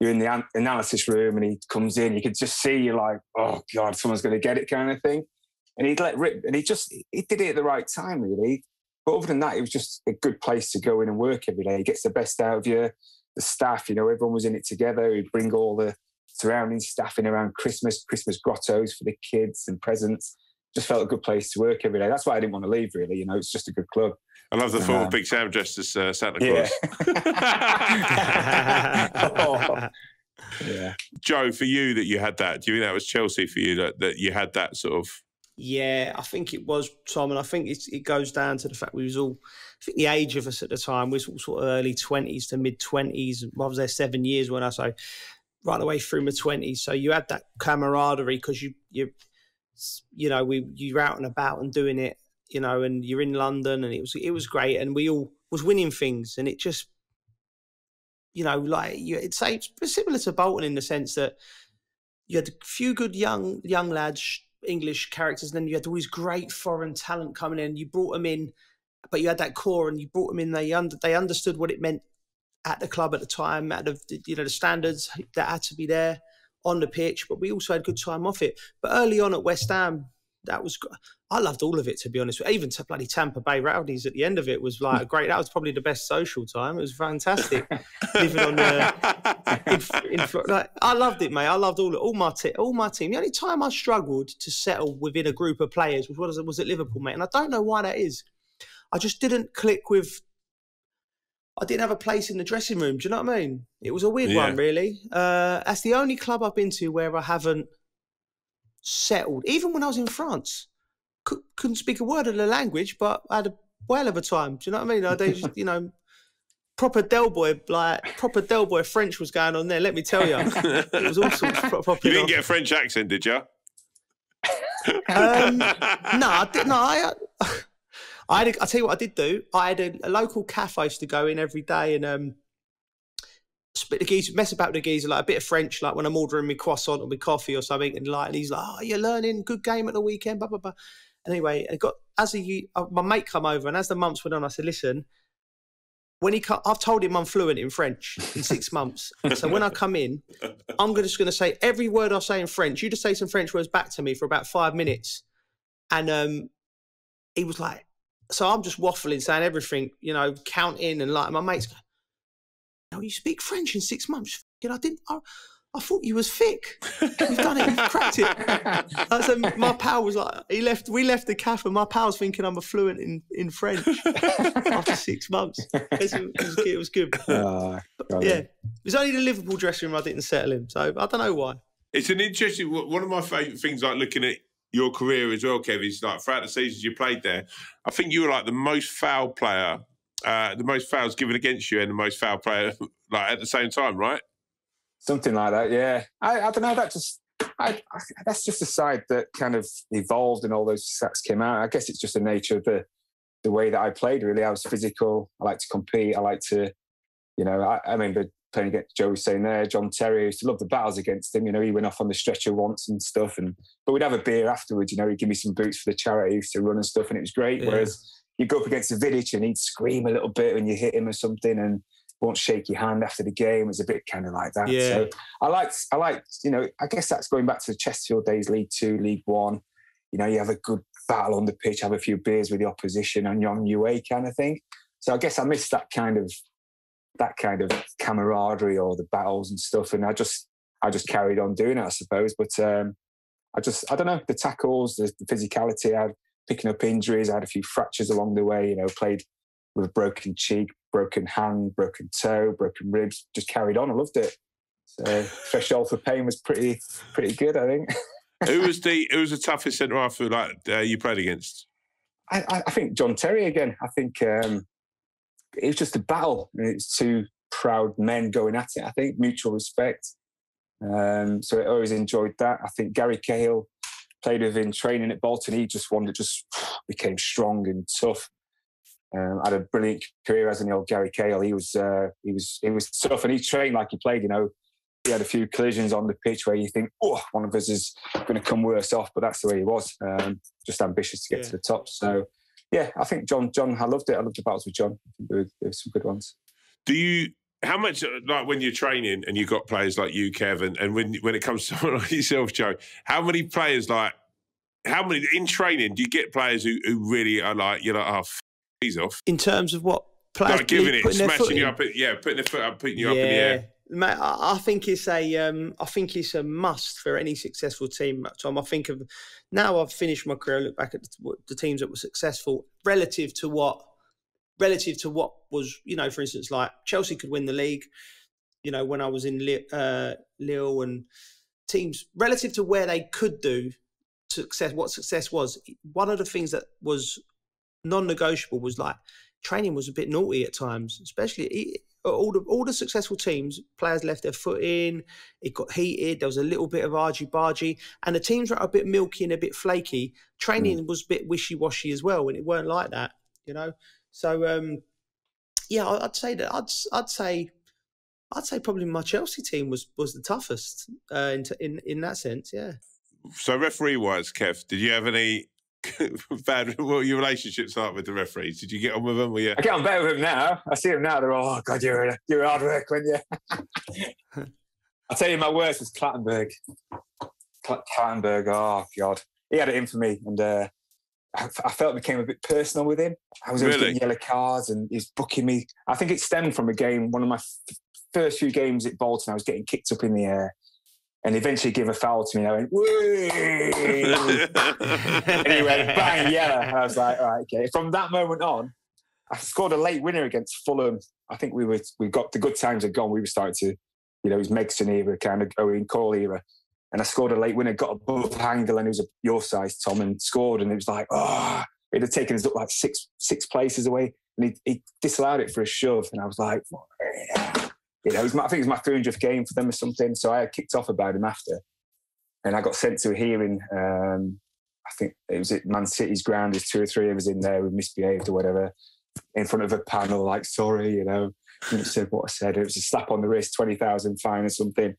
you're in the an- analysis room and he comes in, you could just see you're like, oh God, someone's going to get it kind of thing. And he'd let rip and he just, he did it at the right time, really. But other than that, it was just a good place to go in and work every day. He gets the best out of you. The staff, you know, everyone was in it together. He'd bring all the surrounding staff in around Christmas, Christmas grottos for the kids and presents just felt a good place to work every day. That's why I didn't want to leave. Really, you know, it's just a good club. I love the thought Um, of Big Sam dressed as uh, Santa Yeah. Claus. Yeah, Joe, for you that you had that, do you think that was Chelsea for you that, that you had that sort of? Yeah, I think it was Tom, and I think it goes down to the fact we was all. I think the age of us at the time was all sort of early twenties to mid twenties. I was there seven years when I so right the way through my twenties. So you had that camaraderie because you you you know we you're out and about and doing it, you know, and you're in London and it was it was great, and we all was winning things, and it just you know like you, it's it's similar to Bolton in the sense that you had a few good young young lads, English characters, and then you had all these great foreign talent coming in. You brought them in, but you had that core, and you brought them in. They under, they understood what it meant at the club at the time, at the you know the standards that had to be there on the pitch. But we also had good time off it. But early on at West Ham, that was I loved all of it to be honest. Even to bloody Tampa Bay Rowdies at the end of it was like a great. That was probably the best social time. It was fantastic. Living on the in, in, like, I loved it, mate. I loved all all my te- all my team. The only time I struggled to settle within a group of players was was, was at Liverpool, mate, and I don't know why that is. I just didn't click with. I didn't have a place in the dressing room. Do you know what I mean? It was a weird Yeah. one, really. Uh, that's the only club I've been to where I haven't settled. Even when I was in France, Cou- couldn't speak a word of the language, but I had a whale of a time. Do you know what I mean? I, they just, you know, proper Del Boy, like proper Del Boy French was going on there. Let me tell you, it was all sorts of proper. You didn't get a French accent, did you? Um, no, I did, no, I, I had. A, I tell you what, I did do. I had a, a local cafe I used to go in every day and um, spit the geezer, mess about with the geezer, like a bit of French, like when I'm ordering my croissant or my coffee or something, and like and he's like, "Oh, you're learning. Good game at the weekend." Blah blah blah. Anyway, it got as a, uh, my mate come over, and as the months went on, I said, "Listen." When he, co- I've told him I'm fluent in French in six months. So when I come in, I'm just going to say every word I say in French. You just say some French words back to me for about five minutes, and um, he was like, so I'm just waffling, saying everything, you know, counting and like my mates go, "No, you speak French in six months." You I didn't. I, I thought you was thick. You've done it. You've cracked it. So my pal was like, he left. We left the cafe. My pal's thinking I'm a fluent in in French after six months. It was, it was, good. Oh, God. Ah, yeah, it was only the Liverpool dressing room I didn't settle in. So I don't know why. It's an interesting one of my favourite things, like looking at your career as well, Kev, is like throughout the seasons you played there, I think you were like the most foul player, uh, the most fouls given against you, and the most foul player like at the same time, right? Something like that, yeah. I, I don't know. That just I, I, that's just a side that kind of evolved, and all those stats came out. I guess it's just the nature of the the way that I played. Really, I was physical. I like to compete. I like to, you know. I, I remember playing against Joe was saying there. John Terry I used to love the battles against him. You know, he went off on the stretcher once and stuff, and but we'd have a beer afterwards. You know, he'd give me some boots for the charity. He used to run and stuff, and it was great. Yeah. Whereas you go up against a Vidic and he'd scream a little bit when you hit him or something, and won't shake your hand after the game. It's a bit kind of like that. Yeah. So I liked, I liked, you know, I guess that's going back to the Chesterfield days, League Two, League One. You know, you have a good battle on the pitch, have a few beers with the opposition, and you're on your way, kind of thing. So I guess I missed that kind of that kind of camaraderie or the battles and stuff, and I just I just carried on doing it, I suppose. But um, I just I don't know the tackles, the, physicality. I picking up injuries. I had a few fractures along the way. You know, played with a broken cheek, broken hand, broken toe, broken ribs. Just carried on. I loved it. So threshold for pain was pretty pretty good. I think. who was the who was the toughest centre half who like uh, you played against? I, I- I think John Terry again. I think um, it was just a battle. And it's two proud men going at it. I think mutual respect. Um, so I always enjoyed that. I think Gary Cahill played with in training at Bolton. He just one that just became strong and tough. Um, had a brilliant career as an old Gary Cahill. He was uh, he was he was tough and he trained like he played. You know, he had a few collisions on the pitch where you think, oh, one of us is going to come worse off. But that's the way he was. Um, just ambitious to get Yeah. to the top. So yeah, I think John John I loved it. I loved the battles with John. I think there were, there were some good ones. Do you how much uh, like when you're training and you've got players like you, Kevin, and, when when it comes to someone like yourself, Joe, how many players like how many in training do you get players who, who really are like you're like oh f- he's off In terms of what players like giving it putting their foot smashing you up yeah putting their foot up putting you up in the air Mate, I I think it's a, um, I think it's a must for any successful team. Tom, I think of now I've finished my career. I Look back at the, the teams that were successful relative to what, relative to what was, you know, for instance, like Chelsea could win the league. You know, when I was in uh, Lille and teams relative to where they could do success, what success was. One of the things that was non-negotiable was like training was a bit naughty at times, especially all the all the successful teams. Players left their foot in. It got heated. There was a little bit of argy bargy, and the teams were a bit milky and a bit flaky. Training was a bit wishy washy as well, and it weren't like that, you know. So um, yeah, I- I'd say that I'd I'd say. I'd say probably my Chelsea team was was the toughest uh, in, t- in in that sense. Yeah. so referee wise Kev did you have any bad what were your relationships like with the referees did you get on with them were you I get on better with them now. I see them now. They're all, oh God, you're a, you're hard work, weren't you? I'll tell you, my worst was Clattenburg. Cl- Clattenburg, oh God, he had it in for me, and uh, I, I felt it became a bit personal with him. I was always Really? getting yellow cards, and he's booking me. I think it stemmed from a game, one of my f- first few games at Bolton. I was getting kicked up in the air, and eventually gave a foul to me. And I went, and he went bang yellow. And I was like, all right, okay. From that moment on, I scored a late winner against Fulham. I think we were we got the good times had gone. We were starting to, you know, it was Megson era, kind of Owen Coyle era. And I scored a late winner, got above Hangeland, and it was a, your size, Tom, and scored. And it was like, oh, it had taken us up like six six places away. And he, he disallowed it for a shove. And I was like, you know, my, I think it was my 300th game for them or something. So I kicked off about him after. And I got sent to a hearing. Um, I think it was at Man City's ground. There's two or three of us in there who misbehaved or whatever, in front of a panel, like, sorry, you know. And it said what I said. It was a slap on the wrist, 20,000 fine or something.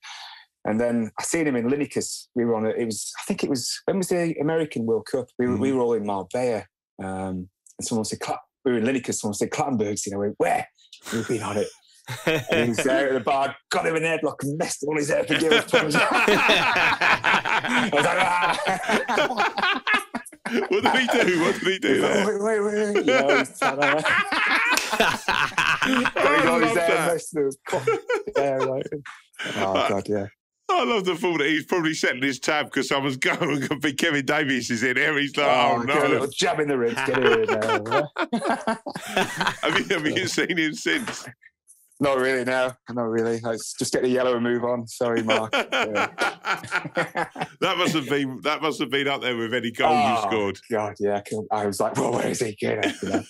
And then I seen him in Lineker. We were on a, it was, I think it was, when was the American World Cup? We, were we were all in Marbella. Um, and someone said, Cla- we were in Lineker. Someone said, Clattenburg's, you know, I went, where? We've been on it. And he was there at the bar, got him in the headlock and messed all his hair for punch. I was like, ah. what did he do what did he do there? wait, wait, wait, wait. Yeah, he's trying to- got his- love hair that. messed with yeah, right. Oh, God, yeah. I love the thought that he's probably setting his tab because someone's going to be Kevin Davies is in here. He's like, oh, oh a no. little jab in the ribs. Get in there. have, you, have you seen him since? Not really, no. Not really. Let's just get the yellow and move on. Sorry, Mark. Yeah. that must have been that must have been up there with any goal you Oh, scored. God, yeah. I I was like, well, where is he? Get. You?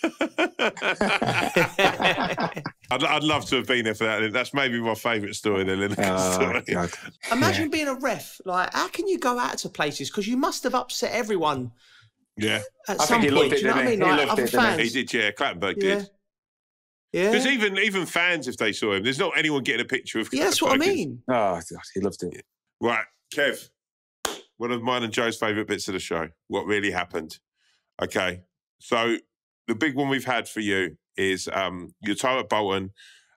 I'd, I'd love to have been there for that. That's maybe my favourite story, the Lineker Oh, ah, story. God. Imagine being a ref. Like, how can you go out to places? Because you must have upset everyone Yeah, at I some think he point. loved it, you know what I mean? he? He Like loved it, didn't he? fans. he did. Yeah, Clattenburg Yeah. did. Yeah. Because even even fans, if they saw him, there's not anyone getting a picture of. yeah, that's what I mean. Oh, God, he loved it. Right, Kev. One of mine and Joe's favourite bits of the show. What really happened? Okay, so the big one we've had for you is um, your time at Bolton.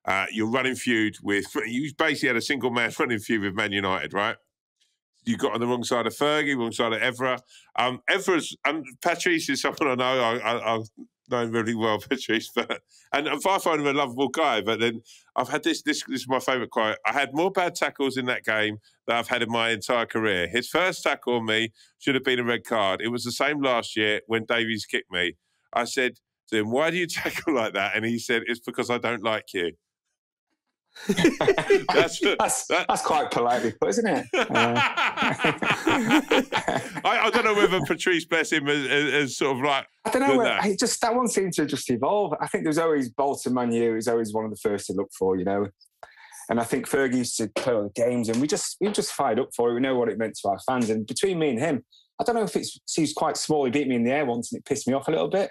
Uh, you're running feud with. You basically had a single man running feud with Man United, right? You got on the wrong side of Fergie, wrong side of Evra. Um, Evra's and Patrice is someone I know. I, I, I know him really well, Patrice. But and I find him a lovable guy. But then I've had this. This, this is my favourite quote. I had more bad tackles in that game that I've had in my entire career. His first tackle on me should have been a red card. It was the same last year when Davies kicked me. I said to him, "Why do you tackle like that?" And he said, "It's because I don't like you." that's, that's, that, that's quite politely put, isn't it? Uh, I, I, don't know whether Patrice, bless him, is, sort of like. I don't know. That. just that one seemed to just evolve. I think there's always Bolton Man U is always one of the first to look for, you know. And I think Fergie used to play all the games, and we just we just fired up for it. We know what it meant to our fans. And between me and him, I don't know if it's he's quite small. He beat me in the air once, and it pissed me off a little bit.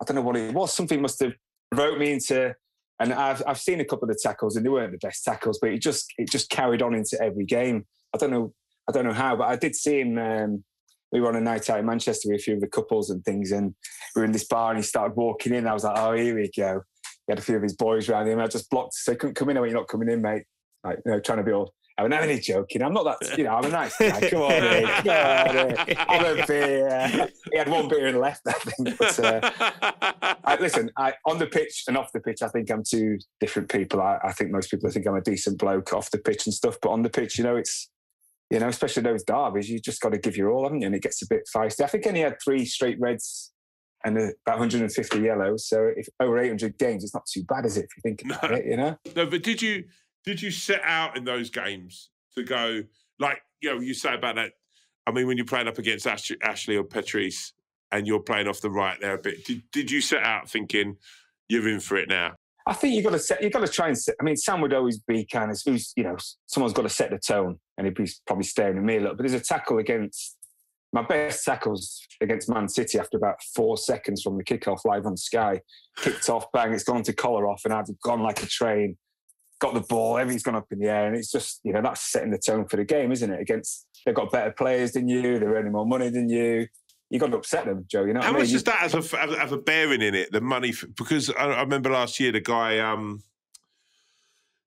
I don't know what it was. Something must have wrote me into and I've I've seen a couple of the tackles, and they weren't the best tackles, but it just it just carried on into every game. I don't know I don't know how, but I did see him. Um, we were on a night out in Manchester with a few of the couples and things, and we were in this bar, and he started walking in. I was like, oh, here we go. He had a few of his boys around him. I just blocked, so he couldn't come in. I went, you're not coming in, mate. Like, you know, trying to be all I'm not only joking. I'm not that, you know, I'm a nice guy. Come on, in, come on, in. have a beer. He had one beer and left, I think. But uh, I, listen, I, on the pitch and off the pitch, I think I'm two different people. I, I, think most people think I'm a decent bloke off the pitch and stuff, but on the pitch, you know, it's, you know, especially those derbies, you just got to give your all, haven't you? And it gets a bit feisty. I think he only had three straight reds and about 150 yellows. So if over 800 games, it's not too bad, is it? If you think about no, it, you know. No, but did you? Did you set out in those games to go like you know you say about that? I mean, when you're playing up against Ashley, or Patrice and you're playing off the right there a bit, did, did you set out thinking you're in for it now? I think you've got to set. You've got to try and set. I mean, Sam would always be kind of who's you know someone's got to set the tone, and he'd be probably staring at me a little. But there's a tackle against my best tackles against Man City after about four seconds from the kickoff live on Sky. Kicked off, bang, it's gone to Kolarov, and I've gone like a train got the ball, everything's gone up in the air, and it's just you know that's setting the tone for the game, isn't it? Against they've got better players than you, they're earning more money than you. You got to upset them, Joe. You know how much mean? does that have a, have a bearing in it? The money for, because I, I, remember last year the guy um,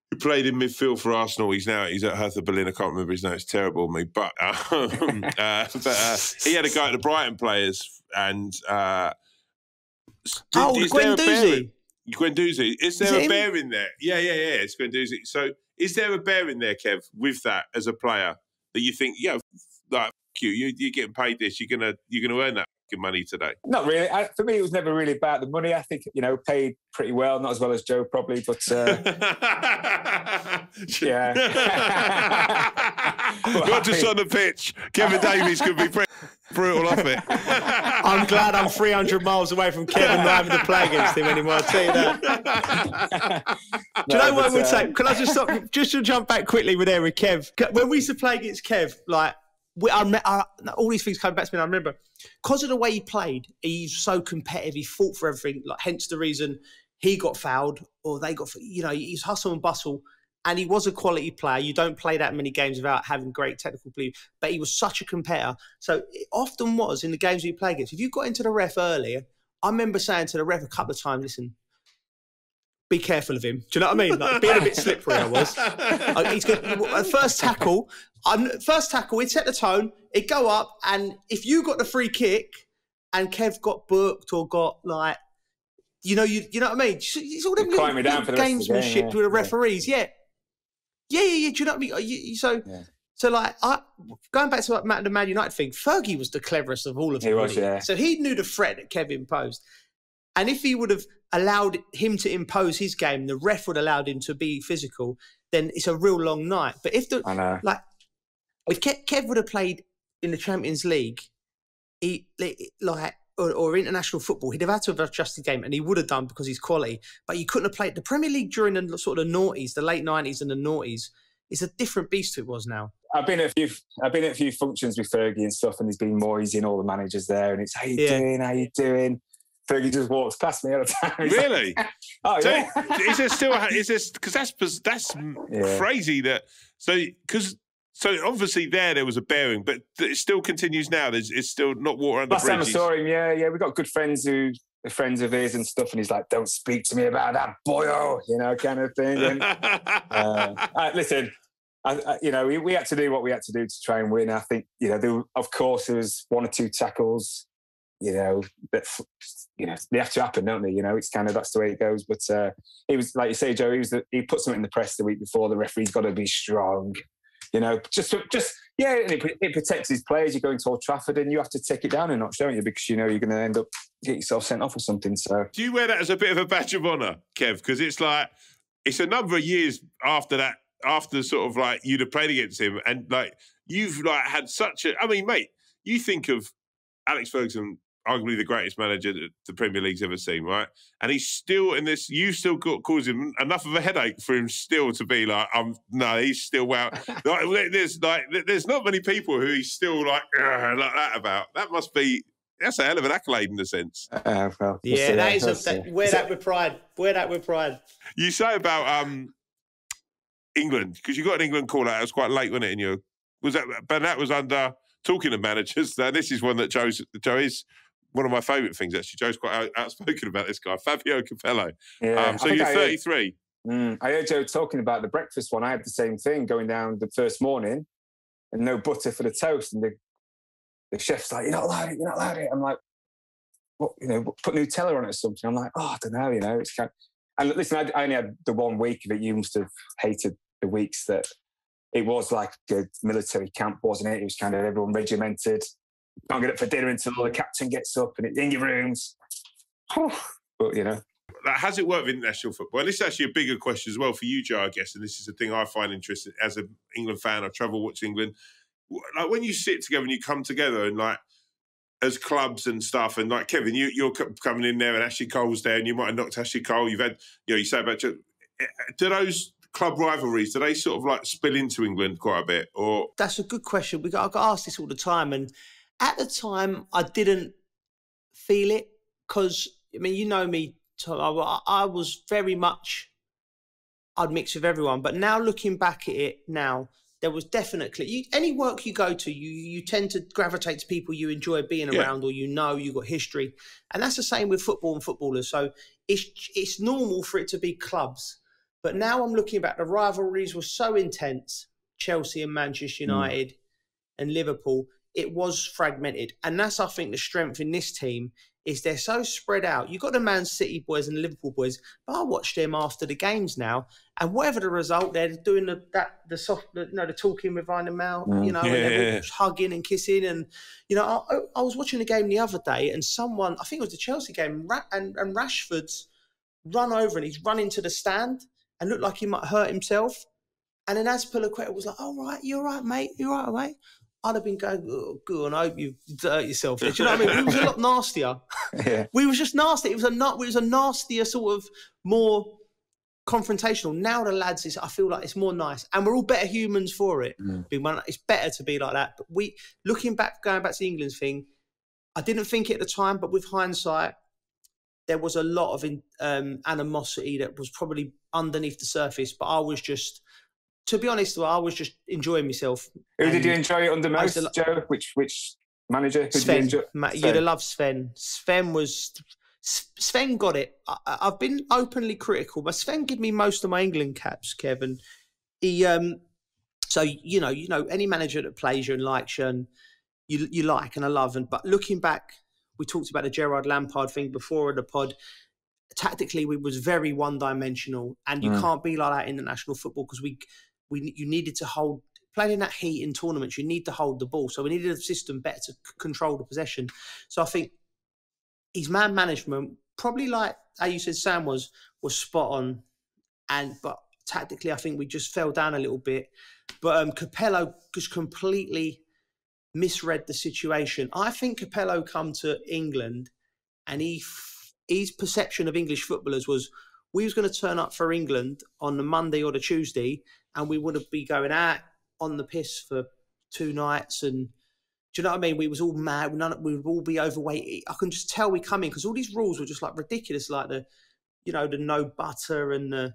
who played in midfield for Arsenal. He's now he's at Hertha Berlin. I can't remember his name. It's terrible me, but um, uh, but uh, he had a guy at the Brighton players and. Uh, oh, Guendouzi. Guendouzi. Is there is a bear in there? Yeah, yeah, yeah. It's Guendouzi. So is there a bear in there, Kev, with that as a player that you think, yeah, like you, you you're getting paid this, you're gonna you're gonna earn that money today? Not really. I, for me, it was never really about the money. I think you know, paid pretty well, not as well as Joe probably, but uh, yeah. not just on the pitch. Kevin Davies could be pretty brutal off it. I'm glad I'm 300 miles away from Kevin not having to play against him anymore. I'll tell you that. Do you know what I would uh, say? Can I just stop? Just to jump back quickly with there with Kev. When we used to play against Kev, like we, I, I, all these things come back to me. I remember because of the way he played, he's so competitive. He fought for everything. Like hence the reason he got fouled or they got. You know, he's hustle and bustle, and he was a quality player. You don't play that many games without having great technical play, but he was such a competitor. So it often was in the games we play against. If you got into the ref earlier, I remember saying to the ref a couple of times, "Listen, be careful of him. Do you know what I mean? Like being a bit slippery, I was. Uh, he's good. First tackle, um, first tackle, he'd set the tone, it'd go up, and if you got the free kick and Kev got booked or got like, you know, you you know what I mean? It's all them little, little gamesmanship game, yeah. with the referees, yeah. yeah. Yeah, yeah, Do you know what I mean? You, so, yeah. so like, I, going back to like, the Man United thing, Fergie was the cleverest of all of them. He was, yeah. So he knew the threat that Kevin imposed. And if he would have allowed him to impose his game, the ref would allowed him to be physical, then it's a real long night. But if the like if Kev, Kev would have played in the Champions League, he like or, or, international football, he'd have had to have adjusted the game, and he would have done because he's quality. But he couldn't have played the Premier League during the sort of the noughties, the late nineties and the noughties. It's a different beast it was now. I've been at a few. I've been at a few functions with Fergie and stuff, and there's been Moyes and all the managers there, and it's how you yeah. doing, how you doing. Fergie just walks past me all the time. really? oh so yeah. is there still? Is this because that's that's yeah. crazy that so because so obviously there there was a bearing, but it still continues now. There's it's still not water under Last bridges. time I saw him, yeah, yeah, we got good friends who are friends of his and stuff, and he's like, "Don't speak to me about that boyo," you know, kind of thing. And, uh, uh, listen, I, I, you know, we, we had to do what we had to do to try and win. I think, you know, there, of course, there was one or two tackles, you know, that you know they have to happen, don't they? You know, it's kind of that's the way it goes. But uh, he was like you say, Joe. He was the, he put something in the press the week before. The referee's got to be strong. You know, just just yeah, it, it, protects his players. You're going to Old Trafford, and you have to take it down a notch, don't you? Because you know you're going to end up get yourself sent off or something. So, do you wear that as a bit of a badge of honour, Kev? Because it's like it's a number of years after that, after sort of like you'd have played against him, and like you've like had such a. I mean, mate, you think of Alex Ferguson arguably the greatest manager that the Premier League's ever seen, right? And he's still in this. You still got caused him enough of a headache for him still to be like, "I'm no, he's still wow." like, there's like, there's not many people who he's still like like that about. That must be. That's a hell of an accolade in a sense. Uh, well, yeah, that is a, that, wear that with pride. Wear that with pride. You say about um England because you got an England call out. It was quite late, wasn't it? In your was that, but that was under talking of managers. Now this is one that Joe's Joe is one of my favourite things actually. Joe's quite outspoken about this guy, Fabio Capello. Yeah, um, so you're 33. Mm, I heard Joe talking about the breakfast one. I had the same thing going down the first morning, and no butter for the toast. And the the chef's like, "You're not allowed it. You're not allowed it." I'm like, "What? You know, put Nutella on it or something." I'm like, "Oh, I don't know. You know, it's kind." Of... And listen, I, I only had the one week of it. You must have hated the weeks that it was like a military camp, wasn't it? It was kind of everyone regimented can't get up for dinner until the captain gets up and it's in your rooms. but you know. Like, has it worked with international football? And this is actually a bigger question as well for you, Joe, I guess. And this is the thing I find interesting as an England fan. I travel watch England. Like when you sit together and you come together and like as clubs and stuff, and like Kevin, you, you're coming in there and Ashley Cole's there, and you might have knocked Ashley Cole. You've had, you know, you say about eh, eh, do those club rivalries do they sort of like spill into England quite a bit, or that's a good question. We got I got asked this all the time, and at the time, I didn't feel it because I mean, you know me, I, I was very much I'd mix with everyone, but now looking back at it, now there was definitely you, any work you go to, you you tend to gravitate to people you enjoy being yeah. around or you know you got history, and that's the same with football and footballers. So it's it's normal for it to be clubs, but now I'm looking back, the rivalries were so intense. Chelsea and Manchester hmm. United mm. and Liverpool it was fragmented. And that's, I think, the strength in this team is they're so spread out. You've got the Man City boys and the Liverpool boys, but I watch them after the games now, and whatever the result, they're doing the that the soft, the, you know, the talking behind the mouth, mm. you know, yeah, and yeah, yeah. hugging and kissing, and you know, I, I, was watching the game the other day, and someone, I think it was the Chelsea game, and and Rashford's run over and he's run into the stand and looked like he might hurt himself. And then Azpilicueta was like, "All right, you're right, mate. You're right, mate." I'd have been going, oh, good, and I hope you hurt yourself. Do you know what I mean? We was a lot nastier. yeah. We was just nasty. It was a not. It was a nastier sort of more confrontational. Now the lads is, I feel like it's more nice, and we're all better humans for it. Mm. It's better to be like that. But we, looking back, going back to the England thing, I didn't think it at the time, but with hindsight, there was a lot of in, um, animosity that was probably underneath the surface. But I was just to be honest, I was just enjoying myself. Who did you enjoy it under most, Joe? Which which manager? Who Sven. You would have loved Sven. Sven was Sven got it. I, have been openly critical, but Sven gave me most of my England caps, Kevin. He um so you know, you know, any manager that plays you and likes you and you you like and I love and but looking back, we talked about the Gerrard Lampard thing before in the pod tactically we was very one dimensional and you mm. can't be like that in the national football because we we you needed to hold playing in that heat in tournaments. You need to hold the ball, so we needed a system better to control the possession. So I think his man management, probably like how you said, Sam was was spot on, and but tactically, I think we just fell down a little bit. But um, Capello just completely misread the situation. I think Capello come to England, and he his perception of English footballers was we was going to turn up for England on the Monday or the Tuesday, and we would have be going out on the piss for two nights and do you know what I mean? We was all mad. None, we would all be overweight. I can just tell we come in because all these rules were just like ridiculous, like the, you know, the no butter and the,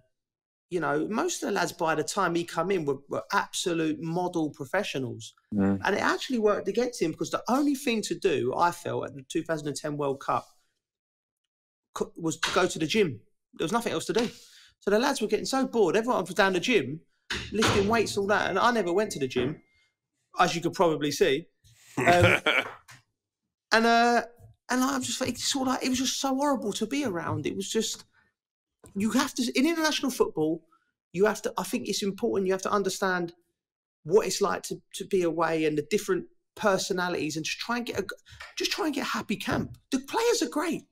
you know, most of the lads by the time he come in were, were absolute model professionals, mm. and it actually worked against him because the only thing to do I felt at the 2010 World Cup was to go to the gym. There was nothing else to do. So the lads were getting so bored. Everyone was down the gym, lifting weights, all that. And I never went to the gym, as you could probably see. Um, and uh, and I'm just like, it's all like it was just so horrible to be around. It was just you have to in international football. You have to. I think it's important. You have to understand what it's like to to be away and the different personalities, and just try and get a just try and get a happy camp. The players are great.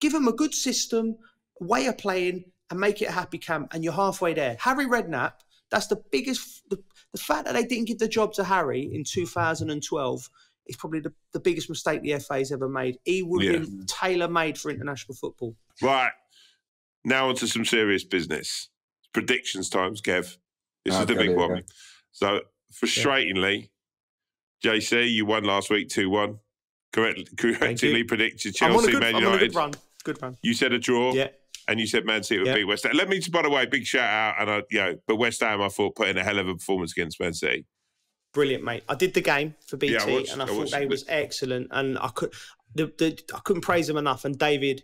Give them a good system, way of playing, and make it a happy camp. And you're halfway there. Harry Redknapp. That's the biggest. The, the fact that they didn't give the job to Harry in 2012 is probably the, the biggest mistake the FA's ever made. He would have Yeah. been tailor made for international football. right. Now onto some serious business. Predictions times, Kev. This is the big there one. go. So frustratingly, JC, you won last week 2 1. Correct, correctly predicted I'm on a Chelsea, good, Man I'm on a United. good run. Good run. You said a draw. Yeah. And you said Man City would Yeah. beat West Ham. Let me, just, by the way, big shout out, and I, you know, but West Ham, I thought put in a hell of a performance against Man City. Brilliant, mate. I did the game for BT, Yeah, I watched- and I, I thought they it. was excellent. And I could, the, the, I couldn't praise them enough. And David,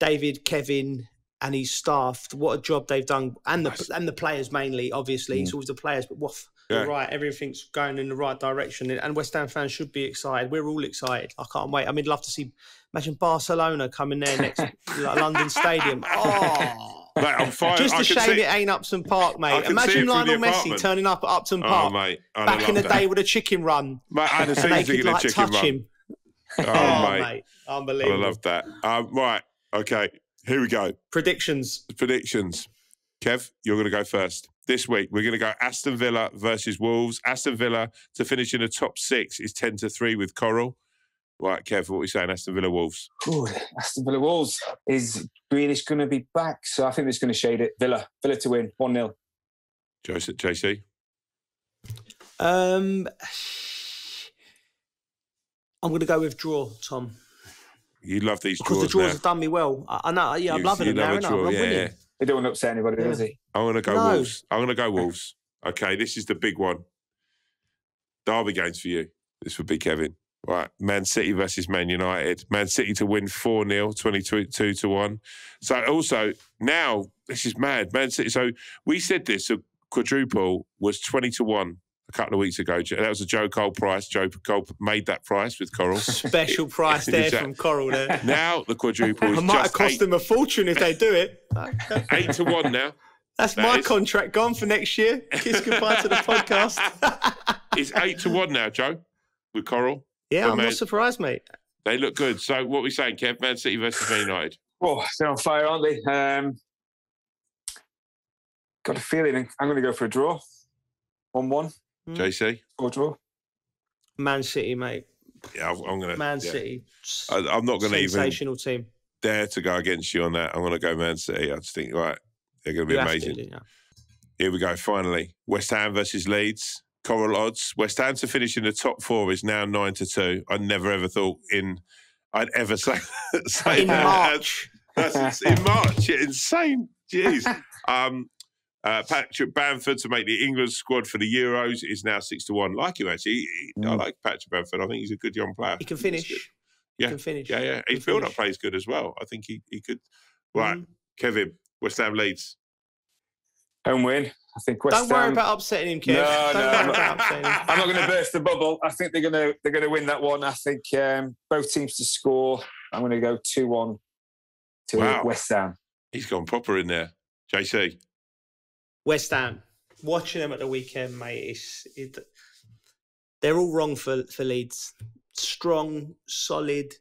David, Kevin, and his staff, what a job they've done, and the and the players mainly. Obviously, it's always the players, but woof, Mm. Yeah. right. Everything's going in the right direction, and West Ham fans should be excited. We're all excited. I can't wait. I mean, love to see. Imagine Barcelona coming there next, like London Stadium. Oh. Mate, I'm fine. Just I a shame see- it ain't Upton Park, mate. can see it Imagine Lionel Messi turning up at Upton Oh, Park mate, back in the that. day with a chicken run. Mate, I had a And season they could like touch run. him. Oh, Oh, mate. mate. I love that. Um, right. Okay. Here we go. Predictions. Predictions. Kev, you're going to go first. This week, we're going to go Aston Villa versus Wolves. Aston Villa to finish in the top six is 10 to 3 with Coral. Right, Kev, what are we saying? Aston Villa Wolves. Ooh, Aston Villa Wolves. Is Grealish going to be back? So I think it's going to shade it. Villa. Villa to win. 1 0. Joseph, JC. Um, I'm going to go with draw, Tom. You love these draws. Because the draws draws now. have done me well. I, I know. Yeah, I'm You- loving you them now. love a innit? I'm draw, yeah, winning. Yeah. He don't want to upset anybody, Yeah. does he? I'm going to go No. Wolves. I'm going to go Wolves. Okay, this is the big one. Derby games for you. This would be Kevin. Right, Man City versus Man United. Man City to win 4 0, 22 to 1. So, also, now, this is mad. Man City. So, we said this, a quadruple was 20 to 1 a couple of weeks ago. That was a Joe Cole price. Joe Cole made that price with Coral. Special price there from Coral there. now, the quadruple I is might have cost eight, them a fortune if they do it. eight to 1 now. That's That my is- contract gone for next year. Kiss goodbye to the podcast. It's 8 to 1 now, Joe, with Coral. yeah, But I'm man- not surprised, mate. They look good. So what are we saying, Kev? Man City versus Man United. Oh, they're on fire, aren't they? Um, got a feeling I'm going to go for a draw. One 1 1. JC? Or draw. Man City, mate. Yeah, I'm, I'm going to. Man yeah. City. I, I'm not going to even Sensational team. dare to go against you on that. I'm going to go Man City. I just think, right, they're going to be You have to, amazing. Here we go. Finally, West Ham versus Leeds. Coral odds. West Ham to finish in the top four is now nine to two. I never ever thought in I'd ever say, say In that. March. That's ins- in March. Insane. Jeez. Um, uh, Patrick Bamford to make the England squad for the Euros is now six to one. Like you actually. He- I Mm. like Patrick Bamford. I think he's a good young player. He can finish. good. He Yeah. can finish. Yeah, yeah. He He can build up plays good as well. I think he, he could. Right, Mm. Kevin, West Ham Leeds. Home win. I think West Ham. Don't worry about upsetting him, Kev. No, Don't no, I'm not- I'm not going to burst the bubble. I think they're going to they're going to win that one. I think um, both teams to score. I'm going to go two one to Wow. West Ham. He's gone proper in there. JC. West Ham. Watching them at the weekend, mate, it's, it, they're all wrong for, for Leeds. Strong, solid.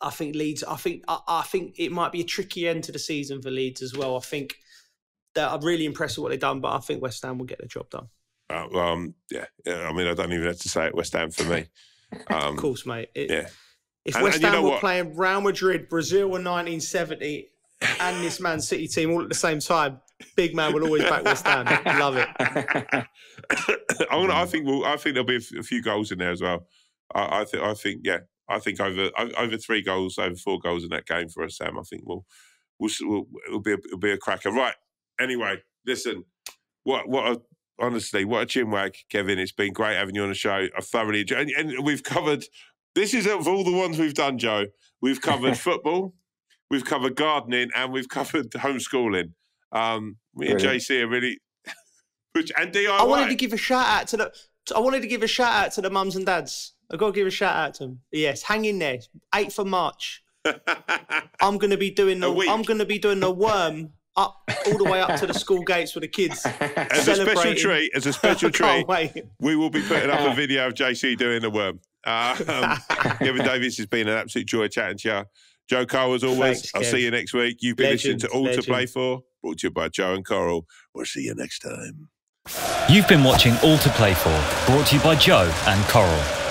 I think Leeds. I think I, I think it might be a tricky end to the season for Leeds as well. I think that I'm really impressed with what they've done, but I think West Ham will get the job done. Uh, um, yeah, yeah, I mean, I don't even have to say it. West Ham for me. Um, Of course, mate. It- Yeah. If And- West and you Ham know were what? playing Real Madrid, Brazil in 1970, and this Man City team all at the same time, big man will always back West Ham. Love it. Gonna, I think we'll, I think there'll be a f- a few goals in there as well. I, I think. I think. Yeah. I think over over three goals, over four goals in that game for us, Sam. I think we'll we'll, we'll it'll be a, it'll be a cracker. Right. Anyway, listen. What what a honestly what a chinwag, Kevin. It's been great having you on the show. I thoroughly enjoyed, and, and we've covered. This is of all the ones we've done, Joe. We've covered football. we've covered gardening, and we've covered homeschooling. Um, me and Brilliant. JC are really. Which, and DIY. I wanted to give a shout out to the. I wanted to give a shout out to the mums and dads. I got to give a shout out to them. Yes, hang in there. Eighth of March. I'm going to be doing the. A. I'm going to be doing the worm up all the way up to the school gates with the kids. as a special treat, as a special treat, we will be putting up a video of JC doing the worm. Um, Kevin Davies has been an absolute joy chatting to you. Joe Cole, as always, Thanks, I'll Kev. see you next week. You've been listening to Legend, All to. Play For, brought to you by Joe and Coral. We'll see you next time. You've been watching All to Play For, brought to you by Joe and Coral.